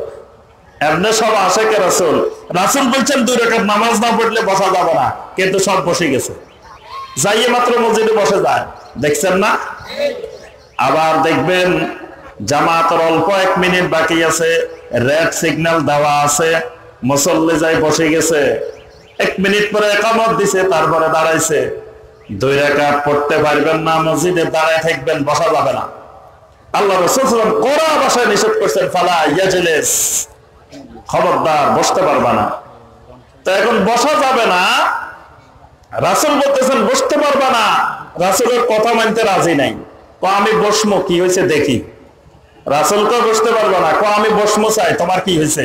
এমনি সব আশেখ রাসুল। রাসুল বলছেন, দুই রেখাত নামাজ না পড়লে বসা যাবে না, কিন্তু সব বসে গেছে। যাইয়ে মাত্র মসজিদে বসে যায়। দেখছেন না? আবার দেখবেন জামাতের অল্প এক মিনিট বাকি আছে রেড সিগন্যাল দেওয়া আছে, মুসল্লি যাই বসে গেছে, এক মিনিট পরে একামত দিছে, তারপরে দাঁড়াইছে। দুই রেখা পড়তে পারবেন না, মসজিদে দাঁড়ায় থাকবেন, বসা যাবে না। আল্লাহ রসুলাম কোরা বাসায় নিষেধ করছেন, ফালা ইয়াজেলেস। খবরদার, বসতে পারবা না। তো এখন বসা যাবে না রাসুল বলতেছেন, বসতে পারবা না। রাসুলের কথা মানতে রাজি নাই। ক, আমি বসমো, কি হয়েছে দেখি। রাসুলকে বসতে পারব না। ক, আমি বসমো চাই, তোমার কি হয়েছে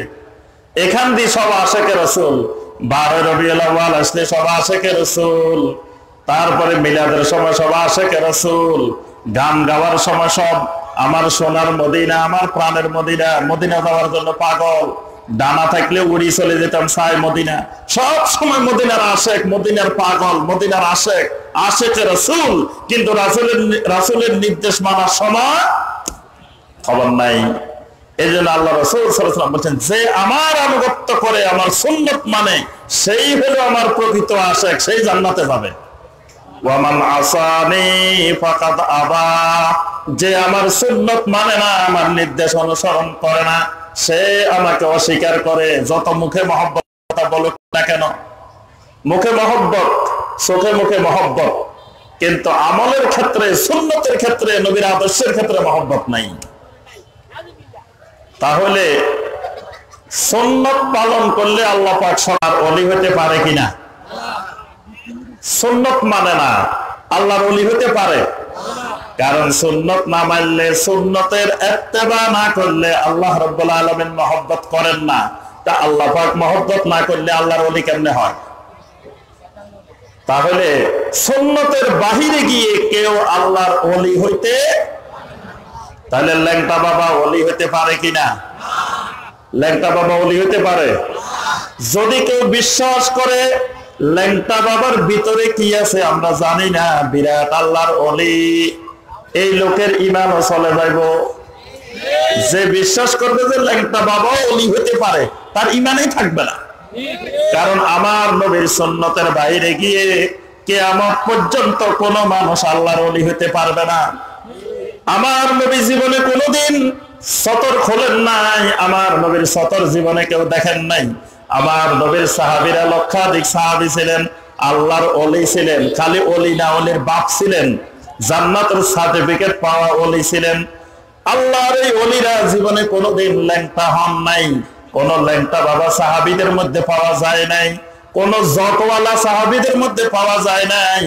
এখান দিয়ে সব আশেকে রসুল, বারো রবি আসলে সব আশেকে রসুল। তারপরে মিলাদের সময় সব আশেকে রসুল। গান গাওয়ার সময় সব আমার সোনার মদিনা, আমার প্রাণের মদিনা মদিনা যাওয়ার জন্য পাগল। ডানা থাকলে উড়ি চলে যেতাম সাই মদিনা। সব সময় মদিনার আশেক, মদিনার পাগল, মদিনার আশেক আশেকে রসুল। কিন্তু রাসুলের রাসুলের নির্দেশ মানার সময় খবর নাই। এই জন্য আল্লাহ রসুল সাল্লাম বলছেন, যে আমার আনুগত্য করে, আমার সুন্নত মানে সেই হলো আমার প্রকৃত আশেক, সেই জান্নাতে যাবে। ওয়ামান আসানি ফাকাদ আবা। যে আমার সুন্নত মানে না, আমার নির্দেশ অনুসরণ করে না, সে আমাকে অস্বীকার করে। যত মুখে মহব্বত বলুক না কেন, মুখে মহব্বত, চোখে মুখে মহব্বত। কিন্তু আমলের ক্ষেত্রে, সুন্নতের ক্ষেত্রে, নবীর আদর্শের ক্ষেত্রে মহব্বত নাই। তাহলে সুন্নত পালন করলে আল্লাহ পাক সবার অলি হতে পারে কিনা? সুন্নত মানে না। আল্লাহর অলি হতে পারে। কারণ সুন্নত না মানলে সুন্নতের এত্তেবা না করলে আল্লাহ রব্বুল আলমিন মহব্বত করেন না। তা আল্লাহ মহব্বত না করলে আল্লাহর অলি কেমনে হয়? তাহলে সুন্নতের বাহিরে গিয়ে কেউ আল্লাহর অলি হইতে তাহলে ল্যাংটা বাবা অলি হতে পারে কিনা ল্যাংটা বাবা অলি হতে পারে। যদি কেউ বিশ্বাস করে ল্যাংটা বাবার ভিতরে কি আছে আমরা জানি না। বিরাট আল্লাহর অলি এই লোকের ইমানও চলে যাইব। যে বিশ্বাস করবে যে ল্যাংটা বাবা অলি হতে পারে, তার ইমানেই থাকবে না। কারণ আমার নবীর সন্ন্যতের বাইরে গিয়ে কে আমার পর্যন্ত কোন মানুষ আল্লাহর অলি হতে পারবে না। আমার নবী জীবনে কোনোদিন সতর খোলেন নাই। আমার নবীর সতর জীবনে কেউ দেখেন নাই। আমার নবীর সাহাবিরা লক্ষাধিক সাহাবি ছিলেন, আল্লাহর অলি ছিলেন, খালি অলি না অলির বাপ ছিলেন, জান্নাতের সার্টিফিকেট পাওয়া অলি ছিলেন। আল্লাহর এই অলিরা জীবনে কোনোদিন ল্যাংটা হন নাই, কোন ল্যাংটা বাবা সাহাবিদের মধ্যে পাওয়া যায় নাই, কোন জটওয়ালা সাহাবিদের মধ্যে পাওয়া যায় নাই,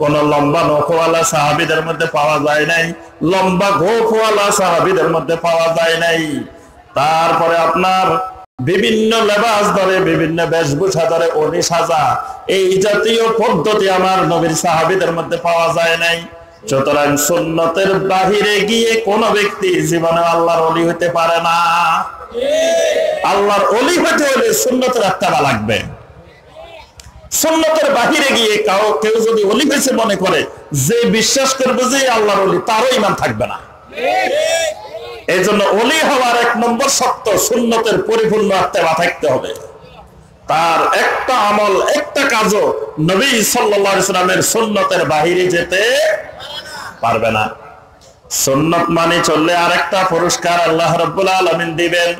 কোন লম্বা নখওয়ালা সাহাবিদের মধ্যে পাওয়া যায় নাই, লম্বা গোফওয়ালা সাহাবিদের মধ্যে পাওয়া যায় নাই। তারপরে আপনার বিভিন্ন লেবাস ধরে, বিভিন্ন বেশভূষা ধরে অলি সাজা এই জাতীয় পদ্ধতি আমার নবীর সাহাবিদের মধ্যে পাওয়া যায় নাই। সুতরাং সুন্নতের বাহিরে গিয়ে কোন ব্যক্তি জীবনে আল্লাহর অলি হতে পারে না। আল্লাহর অলি হতে হলে সুন্নতের আত্মারা লাগবে। সুন্নতের বাহিরে গিয়ে কাউ, কেউ যদি অলি হয়েছে মনে করে, যে বিশ্বাস করবে যে আল্লাহর অলি তারও ইমান থাকবে না। এই জন্য অলি হওয়ার এক নম্বর সত্য সুন্নতের পরিপূর্ণ আত্মা থাকতে হবে। তার একটা আমল, একটা কাজও নবী সাল্লাল্লাহু আলাইহি সাল্লামের সুন্নতের বাহিরে যেতে পারবে না। সুন্নত মানে চললে আরেকটা পুরস্কার আল্লাহ রাব্বুল আলামিন দিবেন।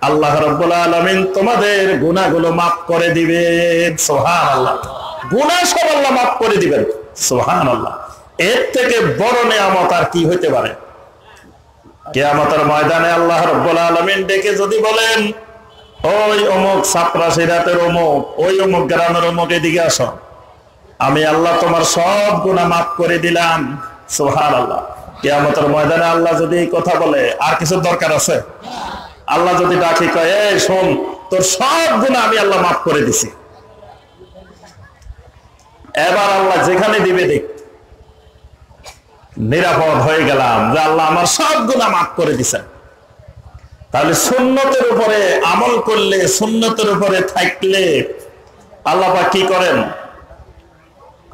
আল্লাহ রাব্বুল আলামিন তোমাদের গুনাহগুলো maaf করে দিবেন। সুবহানাল্লাহ। গুনাহ সব আল্লাহ maaf করে দিবেন। সুবহানাল্লাহ। এর থেকে বড় নিয়ামত আর কি হইতে পারে? কিয়ামতের ময়দানে আল্লাহ রাব্বুল আলামিন ডেকে যদি বলেন, ওই অমুক ছাপরা সিরাতের অমুক, ওই অমুক গ্রামের অমুক এদিকে আসো। আমি আল্লাহ তোমার সব গুণা মাফ করে দিলাম। সোহান আল্লাহ কিয়ামতের ময়দানে আল্লাহ যদি এই কথা বলে, আর কিছু দরকার আছে? আল্লাহ যদি ডাকি, কয়, এই, শোন, তোর সব গুণা আমি আল্লাহ মাফ করে দিছি। এবার আল্লাহ যেখানে দিবে দেখ। নিরাপদ হয়ে গেলাম যে আল্লাহ আমার সব গুণা মাফ করে দিছেন। তাহলে সুন্নতের উপরে আমল করলে, সুন্নতের উপরে থাকলে আল্লাহ কি করেন?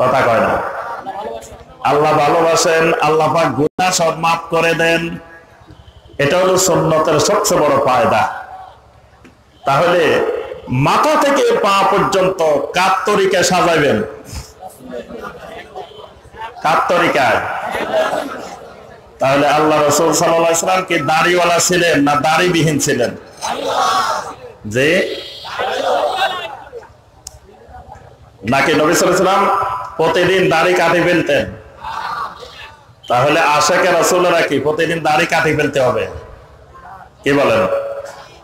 কথা কয় না। আল্লাহ ভালোবাসেন, আল্লাহ পাক গুনাহ সব মাফ করে দেন। এটা হলো সুন্নতের সবচেয়ে বড় ফায়দা। তাহলে মাথা থেকে পা পর্যন্ত কার তরিকা সাজাবেন কার তাহলে আল্লাহ রসুল সাল্লাম কি দাড়িওয়ালা ছিলেন না দাড়িবিহীন ছিলেন? যে নাকি নবী সাল্লাম প্রতিদিন দাড়ি কাটি ফেলতেন? তাহলে আশাকে রসুলেরা কি প্রতিদিন দাড়ি কাটি ফেলতে হবে? কি বলেন?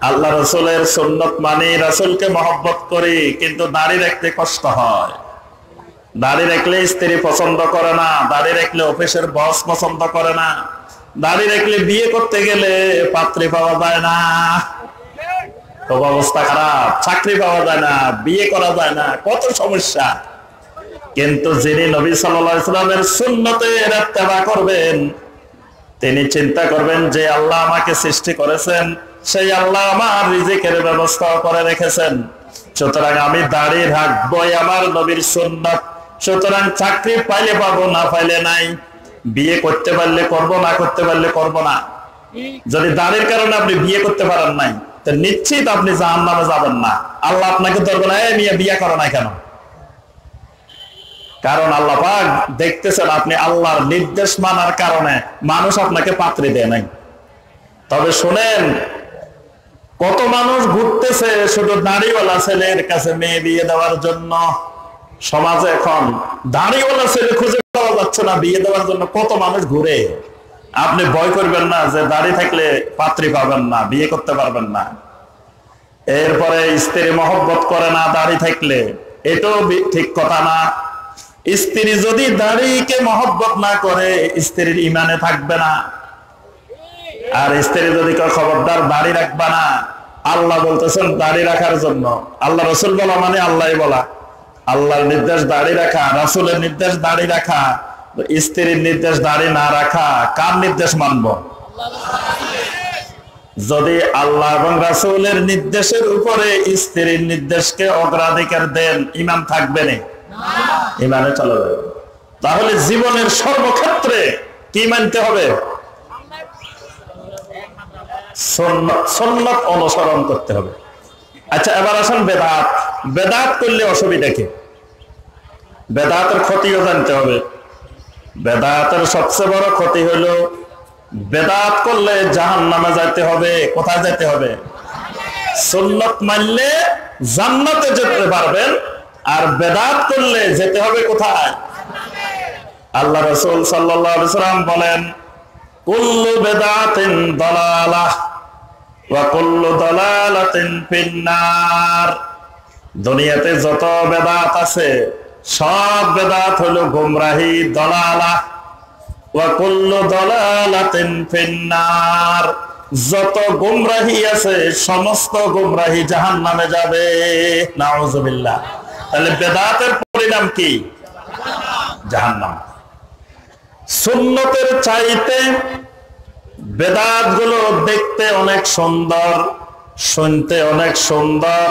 আল্লাহ রসুলের সুন্নত মানি রসুলকে মহব্বত করি, কিন্তু দাড়ি রাখতে কষ্ট হয়। দাড়ি রাখলে স্ত্রী পছন্দ করে না, দাড়ি রাখলে অফিসের বস পছন্দ করে না, দাড়ি রাখলে বিয়ে করতে গেলে পাত্রী পাওয়া যায় না। খুব অবস্থা খারাপ, চাকরি পাওয়া যায় না, বিয়ে করা যায় না, কত সমস্যা। কিন্তু যিনি নবী সাল্লামের সুন্নতের এত্তেবা করবেন, তিনি চিন্তা করবেন যে আল্লাহ আমাকে সৃষ্টি করেছেন, সেই আল্লাহ আমার রিজিকের ব্যবস্থা করে রেখেছেন। সুতরাং আমি দাঁড়িয়ে রাখবই আমার নবীর সুন্নত। সুতরাং চাকরি পাইলে পাবো, না পাইলে নাই। বিয়ে করতে পারলে করব, না করতে পারলে করব না। যদি দাঁড়ির কারণে আপনি বিয়ে করতে পারেন নাই, তো নিশ্চিত আপনি জাহান নামে যাবেন না। আল্লাহ আপনাকে ধরবেন না মেয়ে, বিয়ে করো না কেন? কারণ আল্লাহ পাক দেখতেছেন আপনি আল্লাহর নির্দেশ মানার কারণে মানুষ আপনাকে পাত্রে দেয় নাই। তবে শোনেন, কত মানুষ ঘুরতেছে শুধু দাড়িওয়ালা ছেলের কাছে মেয়ে বিয়ে দেওয়ার জন্য। সমাজে এখন দাড়িওয়ালা ছেলে খুঁজে পাওয়া যাচ্ছে না, বিয়ে দেওয়ার জন্য কত মানুষ ঘুরে। আপনি ভয় করবেন না যে দাড়ি থাকলে পাত্রী পাবেন না, বিয়ে করতে পারবেন না। এরপরে স্ত্রী মহব্বত করে না দাড়ি থাকলে, এটাও ঠিক কথা না। স্ত্রী যদি দাড়িকে মহব্বত না করে, স্ত্রীর ইমানে থাকবে না। আর স্ত্রী যদি কেউ খবরদার দাঁড়িয়ে রাখবে না, আল্লাহ বলতেছেন দাঁড়িয়ে রাখার জন্য। আল্লাহ রসুল বলা মানে আল্লাহ বলা। আল্লাহর নির্দেশ দাড়ি রাখা, রাসুলের নির্দেশ দাড়ি রাখা, স্ত্রীর নির্দেশ দাড়ি না রাখা, কার নির্দেশ মানব? যদি আল্লাহ এবং রাসূলের নির্দেশের উপরে স্ত্রীর নির্দেশকে অগ্রাধিকার দেন ইমান থাকবে না। ইমানে চলে যাবে। তাহলে জীবনের সর্বক্ষেত্রে কি মানতে হবে? সন্ন্যত অনুসরণ করতে হবে। আচ্ছা এবার আসেন বেদাত। বেদাত করলে অসুবিধা কি? বেদাতের ক্ষতিও জানতে হবে। বেদাতের সবচেয়ে বড় ক্ষতি হলো, বেদাত করলে জাহান নামে যাইতে হবে। কোথায় যেতে হবে? সুন্নত মানলে জান্নাতে যেতে পারবেন, আর বেদাত করলে যেতে হবে কোথায়? আল্লাহ রসুল সাল্লাম বলেন, কুল্লু দলালাহ। ফিন্নার। দুনিয়াতে যত বেদাত আছে, সব বেদাত হলো গুমরাহি দলালা দলালাতিন ফিন্নার। যত গুমরাহি আছে, সমস্ত গুমরাহি জাহান্নামে যাবে। নাউজুবিল্লাহ তাহলে বেদাতের পরিণাম কি? জাহান্নাম। চাইতে বেদাতগুলো দেখতে অনেক সুন্দর, শুনতে অনেক সুন্দর,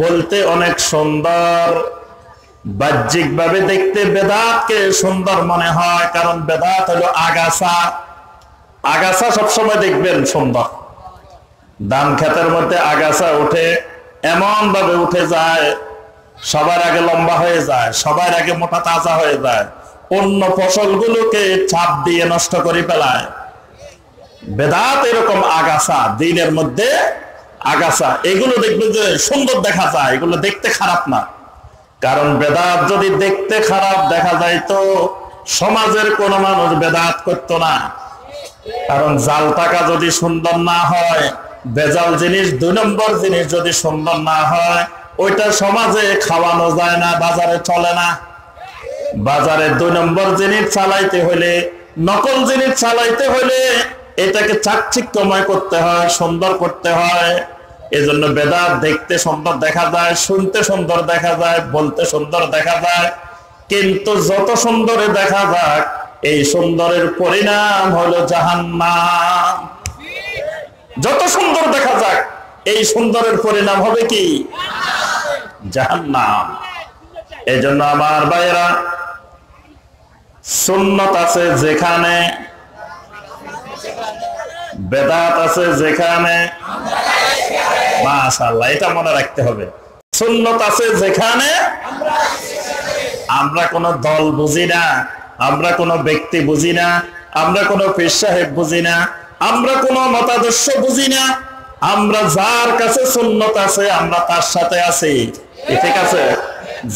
বলতে অনেক সুন্দর। বাহ্যিক ভাবে দেখতে বেদাতকে সুন্দর মনে হয়, কারণ বেদাত হলো আগাছা। আগাছা সবসময় দেখবেন সুন্দর। ধান ক্ষেতের মধ্যে আগাছা উঠে এমন ভাবে উঠে যায়, সবার আগে লম্বা হয়ে যায়, সবার আগে মোটা তাজা হয়ে যায়, অন্য ফসলগুলোকে ছাপ দিয়ে নষ্ট করে ফেলায়। বেদাত এরকম আগাছা, দিনের মধ্যে আগাছা, এগুলো দেখবে যে সুন্দর দেখা যায়, এগুলো দেখতে খারাপ না। কারণ বেদাত যদি দেখতে খারাপ দেখা যায় তো সমাজের কোন মানুষ বেদাত করতো না। কারণ জাল টাকা যদি সুন্দর না হয়, বেজাল জিনিস, দুই নম্বর জিনিস যদি সুন্দর না হয়, ওইটা সমাজে খাওয়ানো যায় না, বাজারে চলে না। বাজারে দুই নম্বর জিনিস চালাইতে হলে নকল জিনিস চালাইতে হলে এটাকে চাকচিক্যময় করতে হয়, সুন্দর করতে হয়। এজন্য বেদাত দেখতে সুন্দর দেখা যায়, শুনতে সুন্দর দেখা যায়, বলতে সুন্দর দেখা যায়। কিন্তু যত সুন্দরে দেখা যাক, এই সুন্দরের পরিণাম হলো জাহান্নাম। যত সুন্দর দেখা যাক, এই সুন্দরের পরিণাম হবে কি? জাহান্নাম। এই জন্য আমার ভাইয়েরা, সুন্নত আছে যেখানে বেদাত আছে যেখানে মাশাআল্লাহ, এটা মনে রাখতে হবে। সুন্নত আছে যেখানে আমরা কোন দল বুঝি না, আমরা কোন ব্যক্তি বুঝি না, আমরা কোন পীর সাহেব বুঝি না, আমরা কোন মতাদর্শ বুঝি না, আমরা যার কাছে সুন্নত আছে, আমরা তার সাথে আছি। ঠিক আছে?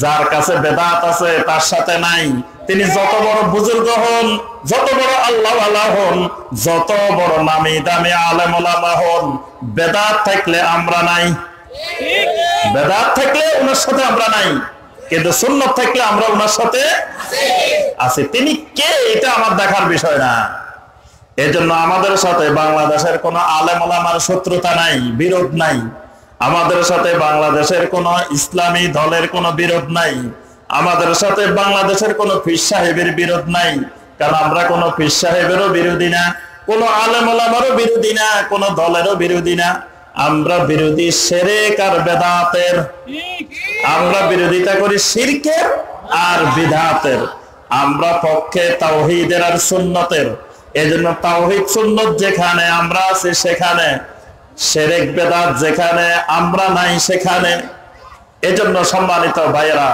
যার কাছে বেদাত আছে, তার সাথে নাই। তিনি যত বড় বুজুর্গ হন, যত বড় আল্লাহ আল্লাহ হন, যত বড় নামি দামি আলেম হন, বেদাত থাকলে আমরা নাই। বেদাত থাকলে ওনার সাথে আমরা নাই, কিন্তু সুন্নত থাকলে আমরা ওনার সাথে আছি। তিনি কে, এটা আমার দেখার বিষয় না। এজন্য আমাদের সাথে বাংলাদেশের কোন আলেম ওলামার শত্রুতা নাই, বিরোধ নাই। আমাদের সাথে বাংলাদেশের কোন ইসলামী দলের কোনো বিরোধ নাই। আমাদের সাথে বাংলাদেশের কোন ফির সাহেবের বিরোধ নাই। কারণ আমরা কোন ফির সাহেবেরও বিরোধী না, কোন আলেম ওলামারও বিরোধী না, কোন দলেরও বিরোধী না। আমরা বিরোধী সেরেক আর বেদাতের। আমরা বিরোধিতা করি শিরকের আর বিধাতের আমরা পক্ষে তাওহিদের আর সুন্নতের। এজন্য তাওহিদ সুন্নত যেখানে আমরা আছি সেখানে, সেরেক বেদাত যেখানে আমরা নাই সেখানে। এজন্য সম্মানিত ভাইয়েরা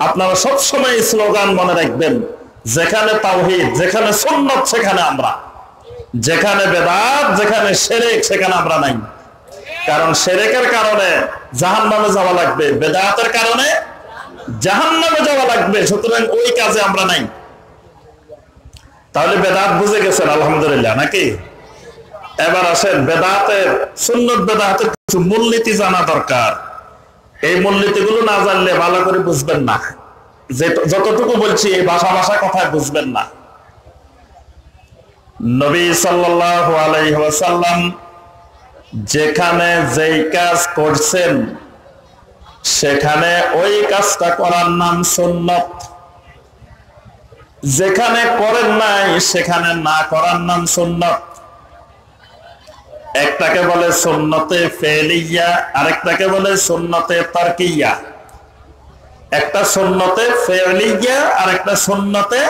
আপনারা সবসময় স্লোগান মনে রাখবেন, যেখানে তাওহিদ, যেখানে সুন্নত, সেখানে আমরা। যেখানে বেদাত, যেখানে সেরেক সেখানে আমরা নাই। কারণ সেরেকের কারণে জাহান নামে যাওয়া লাগবে, বেদাতের কারণে জাহান নামে যাওয়া লাগবে, সুতরাং ওই কাজে আমরা নাই। তাহলে বেদাত বুঝে গেছেন, আলহামদুলিল্লাহ, নাকি? এবার আসেন, বেদাতের, সুন্নত বেদাতের কিছু মূলনীতি জানা দরকার। এই মূলনীতিগুলো না জানলে ভালো করে বুঝবেন না। যতটুকু বলছি, এই ভাষা ভাষা কথায় বুঝবেন না। নবী আলাইহি যেখানে যেই কাজ করছেন, সেখানে ওই কাজটা করার নাম সুন্নত। যেখানে করেন নাই, সেখানে না করার নাম সুন্নত। একটাকে বলে সুন্নতে ফেলিয়া, আরেকটাকে বলে সুন্নতে তারকিয়া। একটা সুন্নতে ফেলিয়া আর একটা সুন্নতে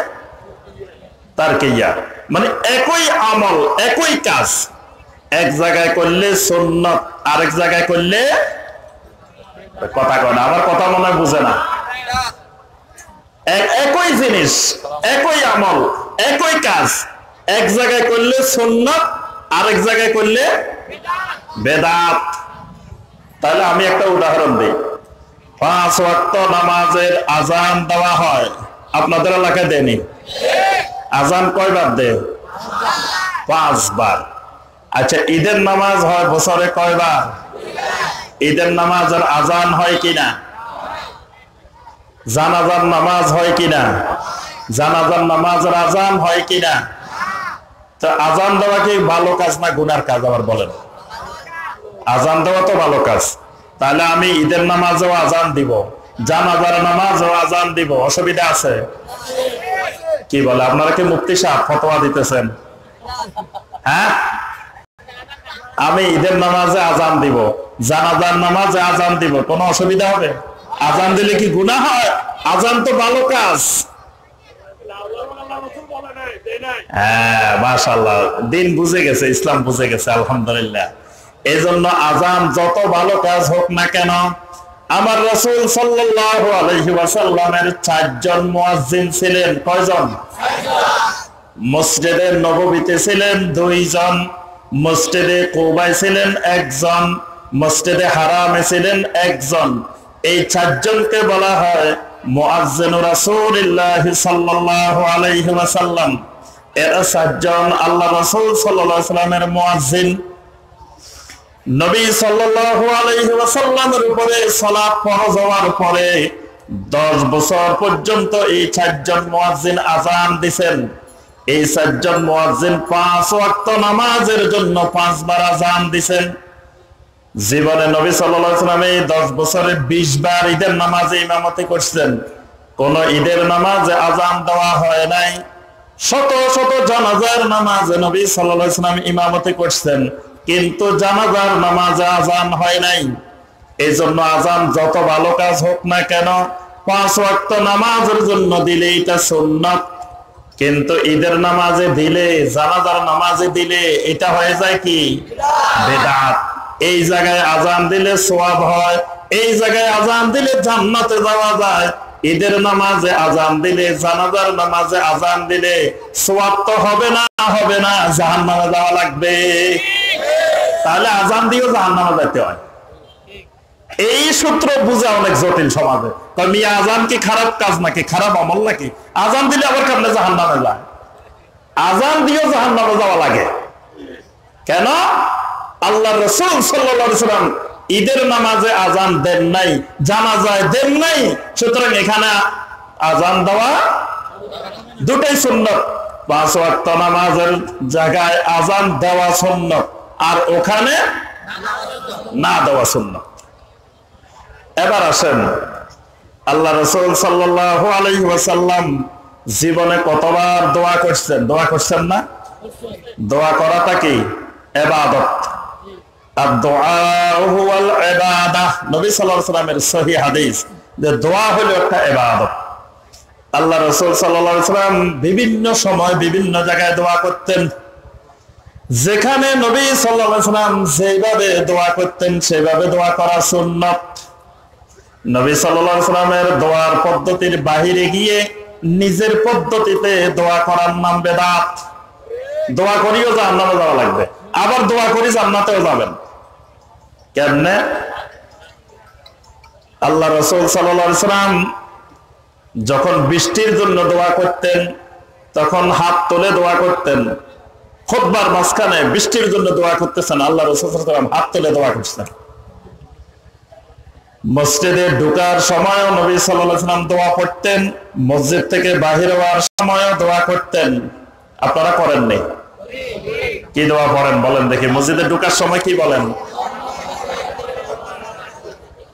তারকিয়া। মানে একই আমল, একই কাজ। এক জায়গায় করলে সুন্নত, আরেক জায়গায় করলে কথা কয় না, আমার কথা মনে বুঝে না। এক- একই জিনিস, একই আমল, একই কাজ। এক জায়গায় করলে সুন্নত আরেক জায়গায় করলে বেদাত। তাহলে আমি একটা উদাহরণ দিই। পাঁচ ওয়াক্ত নামাজের আজান দেওয়া হয়। আপনাদের এলাকায় দেনি আজান কয়বার দে পাঁচবার। আচ্ছা ঈদের নামাজ হয় বছরে কয়বার? ঈদের নামাজের আজান হয় কিনা? জানাজার নামাজ হয় কিনা? জানাজার নামাজের আজান হয় কিনা? তো আজান দেওয়া কি ভালো কাজ না গুনার কাজ আবার বলেন? আজান দেওয়া তো ভালো কাজ। তাহলে আমি ঈদের নামাজেও আজান দিব, জানাজার নামাজও আজান দিব, অসুবিধা আছে? কি বলে, আপনারা কি মুক্তি সাহ ফতোয়া দিতেছেন? হ্যাঁ? আমি ঈদের নামাজে আজান দিব, জানাজার নামাজে আজান দিব, কোনো অসুবিধা হবে? আজান দিলে কি গুনাহ হয়? আজান তো ভালো কাজ। হ্যাঁ মাশাল্লাহ দিন বুঝে গেছে, ইসলাম বুঝে গেছে, আলহামদুলিল্লাহ। এই জন্য আজান যত ভালো কাজ হোক না কেন, আমার রসুল ওয়াসাল্লামের চারজন মুয়াজ্জিন ছিলেন। কয়জন? মসজিদের নববীতে ছিলেন দুইজন, মসজিদে কোবায় ছিলেন একজন, মসজিদে হারামে ছিলেন একজন। এই চারজনকে বলা হয় মুআজ্জিন রাসূলুল্লাহ সাল্লাল্লাহু আলাইহি ওয়াসাল্লাম। এরা চারজন আল্লাহ রাসূল ওয়াসাল্লামের মুআজ্জিন নবী ওয়াসাল্লামের উপরে সালাত ফরজ হওয়ার পরে 10 বছর পর্যন্ত এই চারজন মুয়াজ্জিন আজান দিবেন এই চারজন মুয়াজ্জিন পাঁচ ওয়াক্ত নামাজের জন্য পাঁচবার আজান দিবেন জীবনে নবী ওয়াসাল্লাম এই 10 বছরে 20 বার ঈদের নামাজে ইমামতি করছেন। কোন ঈদের নামাজে আজান দেওয়া হয় নাই। শত শত জানাজার নামাজে নবী ওয়াসাল্লাম ইমামতি করছেন, কিন্তু জানাজার নামাজে আজান হয় নাই। এই জন্য আজান যত ভালো কাজ হোক না কেন, পাঁচ ওয়াক্ত নামাজের জন্য দিলে এটা সুন্নত। কিন্তু ঈদের নামাজে দিলে, জানাজার নামাজে দিলে এটা হয়ে যায় কি? বেদাত। এই জায়গায় আজান দিলে সোয়াব হয়, এই জায়গায় আজান দিলে জান্নাতে যাওয়া যায়। ঈদের নামাজে আজান দিলে, জানাজার নামাজে আজান দিলে সোয়াব তো হবে না হবে না, জাহান্নামে যাওয়া লাগবে। তাহলে আজান দিয়েও জাহান্নামে যেতে হয়। এই সূত্র বুঝা অনেক জটিল সমাজে। মিয়া, আজান কি খারাপ কাজ নাকি? খারাপ আমল নাকি? আজান দিলে আবার কেমনে জাহান নামে যায়? আজান দিয়েও জাহান নামে যাওয়া লাগে। কেন? আল্লাহ রসুল সাল্লাম ঈদের নামাজে আজান দেন নাই, জানাজায় দেন নাই, সুতরাং এখানে আজান দেওয়া দুটাই সুন্নত। পাঁচ ওয়াক্ত নামাজের জায়গায় আজান দেওয়া সুন্নত, আর ওখানে না দেওয়া সুন্নত। এবার আসেন, আল্লাহ রসুল সাল্লাহ আলহিহাসাল্লাম জীবনে কতবার দোয়া করছেন? দোয়া করছেন না? দোয়া করাটা কি? এবাদত। হাদিস দোয়া হলো একটা আল্লাহ বিভিন্ন সময় বিভিন্ন জায়গায় দোয়া করতেন। যেখানে নবী সাল্লাম যেভাবে দোয়া করতেন, সেভাবে দোয়া করা সুন্নত। নবী সাল্লামের দোয়ার পদ্ধতির বাহিরে গিয়ে নিজের পদ্ধতিতে দোয়া করার নাম বেদাত। দোয়া করিও জান্নাতে যাওয়া লাগবে। আবার দোয়া করি জান্নাতেও যাবেন। কেমনে? আল্লাহ রসুল সাল্লাম যখন বৃষ্টির জন্য দোয়া করতেন, তখন হাত তুলে দোয়া করতেন। খোদবার মাঝখানে বৃষ্টির জন্য দোয়া করতেছেন, আল্লাহ রসুল হাত তুলে দোয়া করছেন। মসজিদে ঢুকার সময় নবী সাল্লাম দোয়া করতেন, মসজিদ থেকে বাহির হওয়ার সময়ও দোয়া করতেন। আপনারা করেননি কি দোয়া করেন বলেন দেখি, মসজিদে ঢুকার সময় কি বলেন?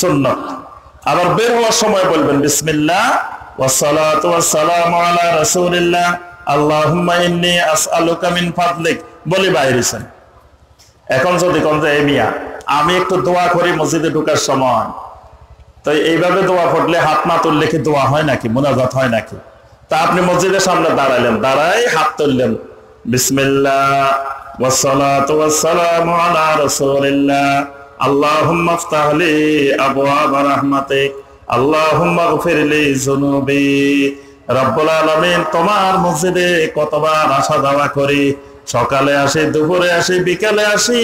সুন্নত। আবার বের হওয়ার সময় বলবেন বিসমিল্লা ওয়াসালাত ওয়াসালাম আলা রাসূলিল্লাহ। বলে বাইরেছেন এখন যদি কোন যে মিয়া, আমি একটু দোয়া করি মসজিদে ঢুকার সময়। তো এইভাবে দোয়া পড়লে হাত না তুললে কি দোয়া হয় নাকি? মোনাজাত হয় নাকি? তা আপনি মসজিদের সামনে দাঁড়াইলেন দাঁড়াই হাত তুললেন, বিসমিল্লাহ ওয়াসালাত ওয়াসালাম আলা اللهم افتح لي أبواب رحمتك اللهم اغفر لي ذنوبي রব্বুল আলামিন তোমার মসজিদে কতবার আসা যাওয়া করি সকালে আসি দুপুরে আসি বিকালে আসি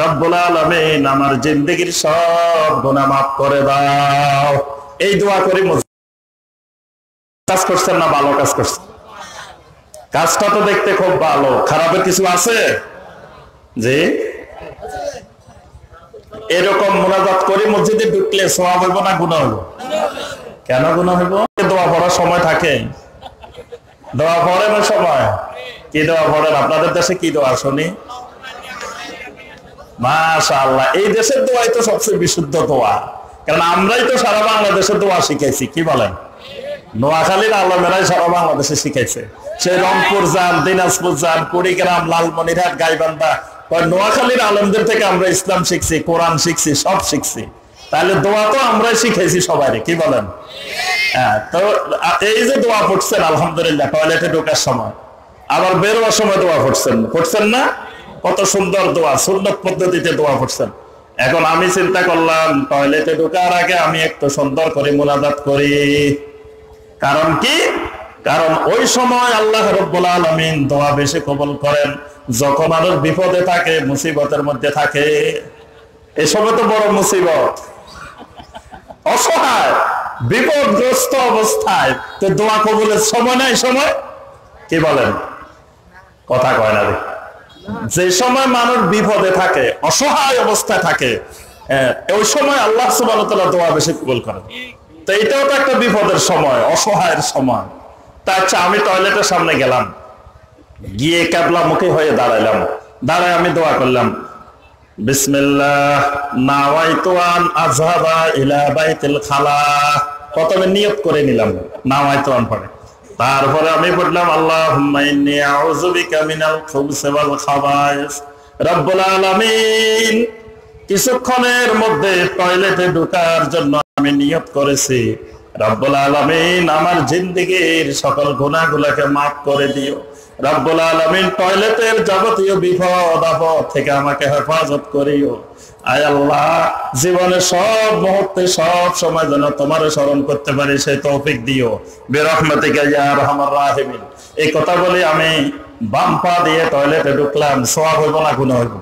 রব্বুল আলামিন আমার জিন্দগির সব গুনাহ মাফ করে দাও এই দোয়া করি মসজিদ কাজ করছেন না ভালো কাজ করছেন কাজটা তো দেখতে খুব ভালো খারাপের কিছু আছে যে এরকম মোনাজাত করে মসজিদে ঢুকলে সোয়াব হইব না গুণা হইব? কেন গুণা হইব? দোয়া পড়ার সময় থাকে। দোয়া পড়ে না সময়। কি দোয়া পড়েন? আপনাদের দেশে কি দোয়া শুনি? মাশাআল্লাহ, এই দেশের দোয়াই তো সবচেয়ে বিশুদ্ধ দোয়া। কারণ আমরাই তো সারা বাংলাদেশের দোয়া শিখাইছি, কি বলেন? নোয়াখালীর আলমেরাই সারা বাংলাদেশে শিখাইছে। সে রংপুর যান, দিনাজপুর যান, কুড়িগ্রাম, লালমনিরহাট, গাইবান্ধা নোয়াখালীর আলমদের থেকে আমরা ইসলাম শিখছি, কোরআন শিখছি, সব শিখছি। তাহলে দোয়া তো আমরা শিখেছি সবাই কি বলেন? হ্যাঁ তো এই যে দোয়া পড়ছেন, আলহামদুলিল্লাহ, টয়লেটে ঢোকার সময়। আবার বেরোয়ার সময় দোয়া পড়ছেন। পড়ছেন না? কত সুন্দর দোয়া সুন্দর পদ্ধতিতে দোয়া পড়ছেন। এখন আমি চিন্তা করলাম, টয়লেটে ঢোকার আগে আমি একটু সুন্দর করে মোনাজাত করি। কারণ কি? কারণ ওই সময় আল্লাহ রব্বুল আলমিন দোয়া বেশি কবল করেন। যখন আরও বিপদে থাকে, মুসিবতের মধ্যে থাকে সময় তো বড় মুসিবত। অসহায়, বিপদগ্রস্ত অবস্থায়। তো দোয়া কবুলের সময় নাই, সময়? কি বলেন? কথা কয় না যে সময় মানুষ বিপদে থাকে, অসহায় অবস্থায় থাকে ওই সময় আল্লাহ সুবাহ দোয়া বেশি কবুল করেন। তো এটাও তো একটা বিপদের সময়, অসহায়ের সময়। তা আচ্ছা আমি টয়লেটের সামনে গেলাম। গিয়ে ক্যাবলা মুখে হয়ে দাঁড়াইলাম। দাঁড়ায় আমি দোয়া করলাম। খালা। প্রথমে নিয়ত করে নিলাম তারপরে আমি খাবাইস। রব্বুল আলামিন কিছুক্ষণের মধ্যে টয়লেটে ঢোকার জন্য আমি নিয়ত করেছি। রব্বুল আলমিন আমার জিন্দিগির সকল গুণাগুলাকে মাফ করে দিও। রব্বুল আলমিন টয়লেটের যাবতীয় বিপদ আপদ থেকে আমাকে হেফাজত করিও। আয় আল্লাহ জীবনে সব মুহূর্তে সব সময় যেন তোমার স্মরণ করতে পারি সেই তৌফিক দিও। বেরহমতিকে ইয়া রহমান রাহিমিন। এই কথা বলে আমি বাম পা দিয়ে টয়লেটে ঢুকলাম, সোয়াব হইব না গুণ হইব?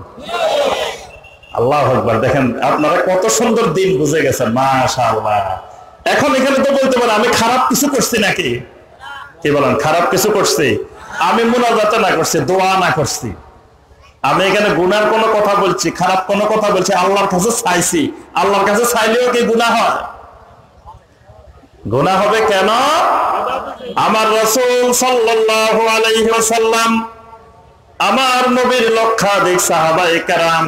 আল্লাহ একবার দেখেন আপনারা কত সুন্দর দিন বুঝে গেছেন মাশা আল্লাহ এখন এখানে তো বলতে পারেন, আমি খারাপ কিছু করছি নাকি? কি বলেন, খারাপ কিছু করছি? আমি মোনাজাতে না করছি, দোয়া না করছি। আমি এখানে গুনার কোনো কথা বলছি, খারাপ কোনো কথা বলছি, আল্লাহর কাছে চাইছি। আল্লাহর কাছে চাইলেও কি গুণা হয়? গুণা হবে কেন? আমার রসুল ওয়াসাল্লাম, আমার নবীর লক্ষাধিক সাহাবায়ে কেরাম,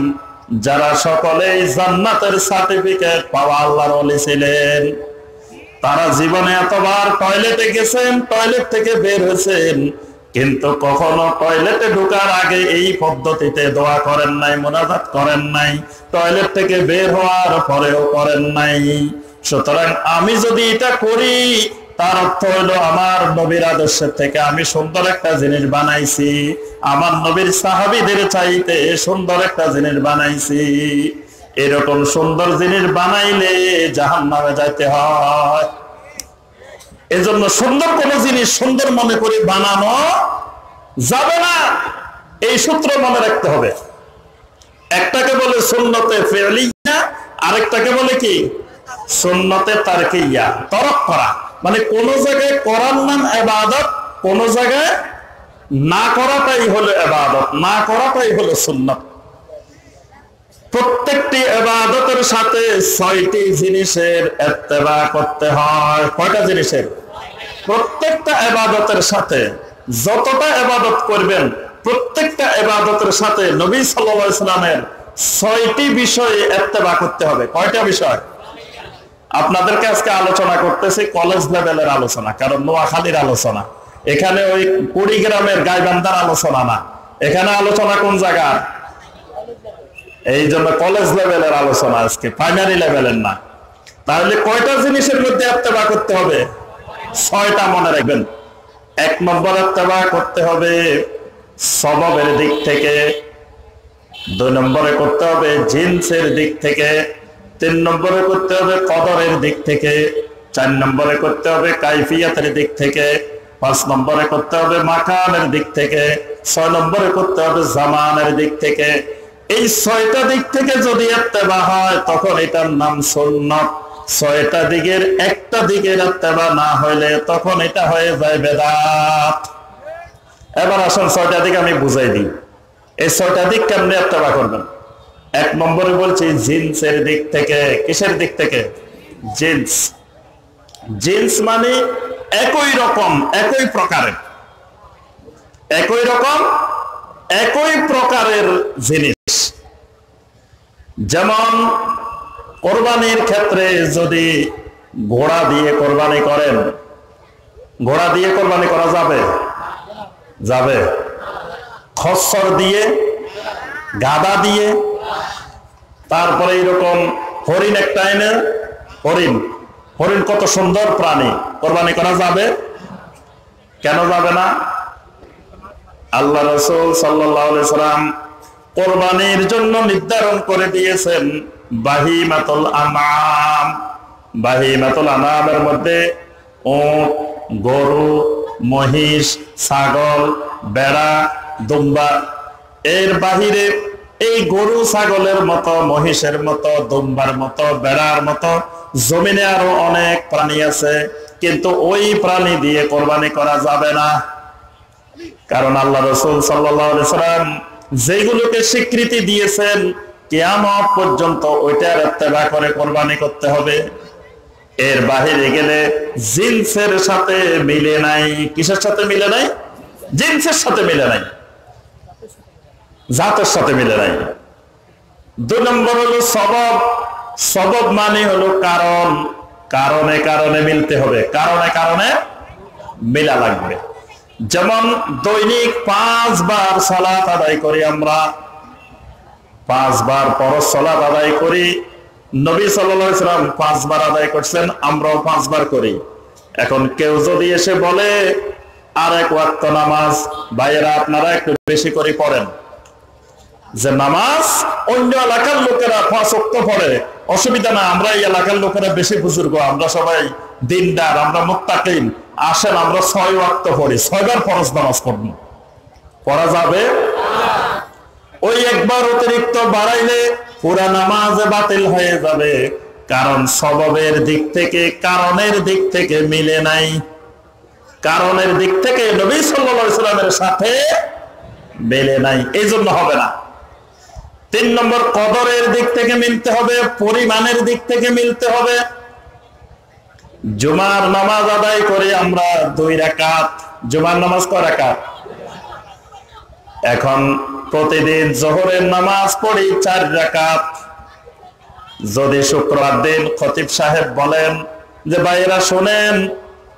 যারা সকলেই জান্নাতের সার্টিফিকেট পাওয়া আল্লাহর ওলি ছিলেন। তারা জীবনে এতবার টয়লেটে গেছেন, টয়লেট থেকে বের হয়েছেন। কিন্তু কখনো টয়লেটে ঢোকার আগে এই পদ্ধতিতে দোয়া করেন নাই, মোনাজাত করেন নাই টয়লেট থেকে বের হওয়ার পরেও করেন নাই। সুতরাং আমি যদি এটা করি, তার অর্থ হলো আমার নবীর আদর্শের থেকে আমি সুন্দর একটা জিনিস বানাইছি, আমার নবীর সাহাবিদের চাইতে সুন্দর একটা জিনিস বানাইছি। এরকম সুন্দর জিনিস বানাইলে জাহান নামে যাইতে হয়। এজন্য সুন্দর কোন জিনিস সুন্দর মনে করে বানানো যাবে না। এই সূত্র মনে রাখতে হবে। একটাকে বলে সুন্নতে ফেলিয়া, আরেকটাকে বলে কি? সুন্নতে তারকিয়া, তরক করা। মানে কোন জায়গায় করার নাম এবাদত কোন জায়গায় না করাটাই হলো এবাদত না করাটাই হলো সুন্নত। প্রত্যেকটি এবাদতের সাথে ছয়টি জিনিসের এত্তেবা করতে হয়। কয়টা জিনিসের? প্রত্যেকটা এবাদতের সাথে যতটা এবাদত করবেন, প্রত্যেকটা এবাদতের সাথে নবী সাল্লাল্লাহু আলাইহি সাল্লামের ছয়টি বিষয়ে এত্তেবা করতে হবে। কয়টা বিষয়? আপনাদেরকে আজকে আলোচনা করতেছি কলেজ লেভেলের আলোচনা, কারণ নোয়াখালীর আলোচনা। এখানে ওই কুড়িগ্রামের গাইবান্ধার আলোচনা না। এখানে আলোচনা কোন জায়গা এই জন্য কলেজ লেভেলের আলোচনা আজকে প্রাইমারি লেভেলের না। তাহলে কয়টা জিনিসের মধ্যে এত্তেবা করতে হবে? ছয়টা মনে রাখবেন। এক নম্বর এত্তেবা করতে হবে স্বভাবের দিক থেকে। দুই নম্বরে করতে হবে জিন্সের দিক থেকে। তিন নম্বরে করতে হবে কদরের দিক থেকে। চার নম্বরে করতে হবে কাইফিয়াতের দিক থেকে। পাঁচ নম্বরে করতে হবে মাকানের দিক থেকে। ছয় নম্বরে করতে হবে জামানের দিক থেকে। এই ছয়টা দিক থেকে যদি এত্তেবা হয়, তখন এটার নাম সুন্নত। ছয়টা দিকের একটা দিকের এত্তেবা না হইলে তখন এটা হয়ে যায় বেদাত। এবার আসুন ছয়টা দিক আমি বুঝাই দিই। এই ছয়টা দিক কেমনে এত্তেবা করবেন? এক নম্বরে বলছি জিন্সের দিক থেকে, কিসের দিক থেকে? জিন্স। জিন্স মানে একই রকম, একই প্রকারের। একই রকম একই প্রকারের জিনিস। যেমন, কোরবানির ক্ষেত্রে যদি ঘোড়া দিয়ে কোরবানি করেন, ঘোড়া দিয়ে কোরবানি করা যাবে? যাবে। খসর দিয়ে, গাদা দিয়ে, তারপরে এইরকম হরিণ একটা এনে, হরিণ হরিণ কত সুন্দর প্রাণী, কোরবানি করা যাবে? কেন যাবে না? আল্লাহ রসুল সাল্লাম কোরবানির জন্য নির্ধারণ করে দিয়েছেন বাহিমাতুল আনাম বাহিমাতুল আনামের মধ্যে উট, গরু, মহিষ, ছাগল, বেড়া, দুম্বা, এর বাহিরে এই গরু, ছাগলের মতো, মহিষের মতো, দুম্বার মতো, বেড়ার মতো জমিনে আরও অনেক প্রাণী আছে, কিন্তু ওই প্রাণী দিয়ে কোরবানি করা যাবে না। কারণ আল্লাহ রসুল সাল্লাম যেগুলোকে স্বীকৃতি দিয়েছেন, কেয়ামত পর্যন্ত ওইটার এত্তেবা করে কোরবানি করতে হবে। এর বাহিরে গেলে জিন্সের সাথে মিলে নাই। কিসের সাথে মিলে নাই? জিন্সের সাথে মিলে নাই। জাতের সাথে মিলে নাই। দুই নম্বর হলো সবব। সবব মানে হলো কারণ। কারণে কারণে মিলতে হবে। কারণে কারণে মিলা লাগবে। যেমন দৈনিক পাঁচবার সালাত আদায় করি আমরা, পাঁচবার পর সালাত আদায় করি। নবী সাল্লাম পাঁচবার আদায় করছেন, আমরাও পাঁচবার করি। এখন কেউ যদি এসে বলে আর এক ওয়াক্ত নামাজ, ভাইয়েরা আপনারা একটু বেশি করে পড়েন। যে নামাজ অন্য এলাকার লোকেরা অক্ত পড়ে, অসুবিধা না, আমরা এই এলাকার লোকেরা বেশি বুজুর্গ, আমরা সবাই দিনদার, আমরা মুক্তাকিন আসেন, আমরা ছয় ওয়াক্ত পড়ি। ছয়বার ফরজ নামাজ পড়ব। পড়া যাবে? ওই একবার অতিরিক্ত বাড়াইলে পুরা নামাজ বাতিল হয়ে যাবে। কারণ স্বভাবের দিক থেকে, কারণের দিক থেকে মিলে নাই। কারণের দিক থেকে নবী সাল্লামের সাথে মেলে নাই। এই জন্য হবে না। তিন নম্বর, কদরের দিক থেকে মিলতে হবে, পরিমাণের দিক থেকে মিলতে হবে। জুমার নামাজ আদায় করে আমরা দুই রাকাত, জুমার নামাজ কয় রাকাত? এখন প্রতিদিন জোহরের নামাজ পড়ি চার রাকাত। যদি শুক্রবার দিন খতিব সাহেব বলেন যে, ভাইয়েরা, শোনেন,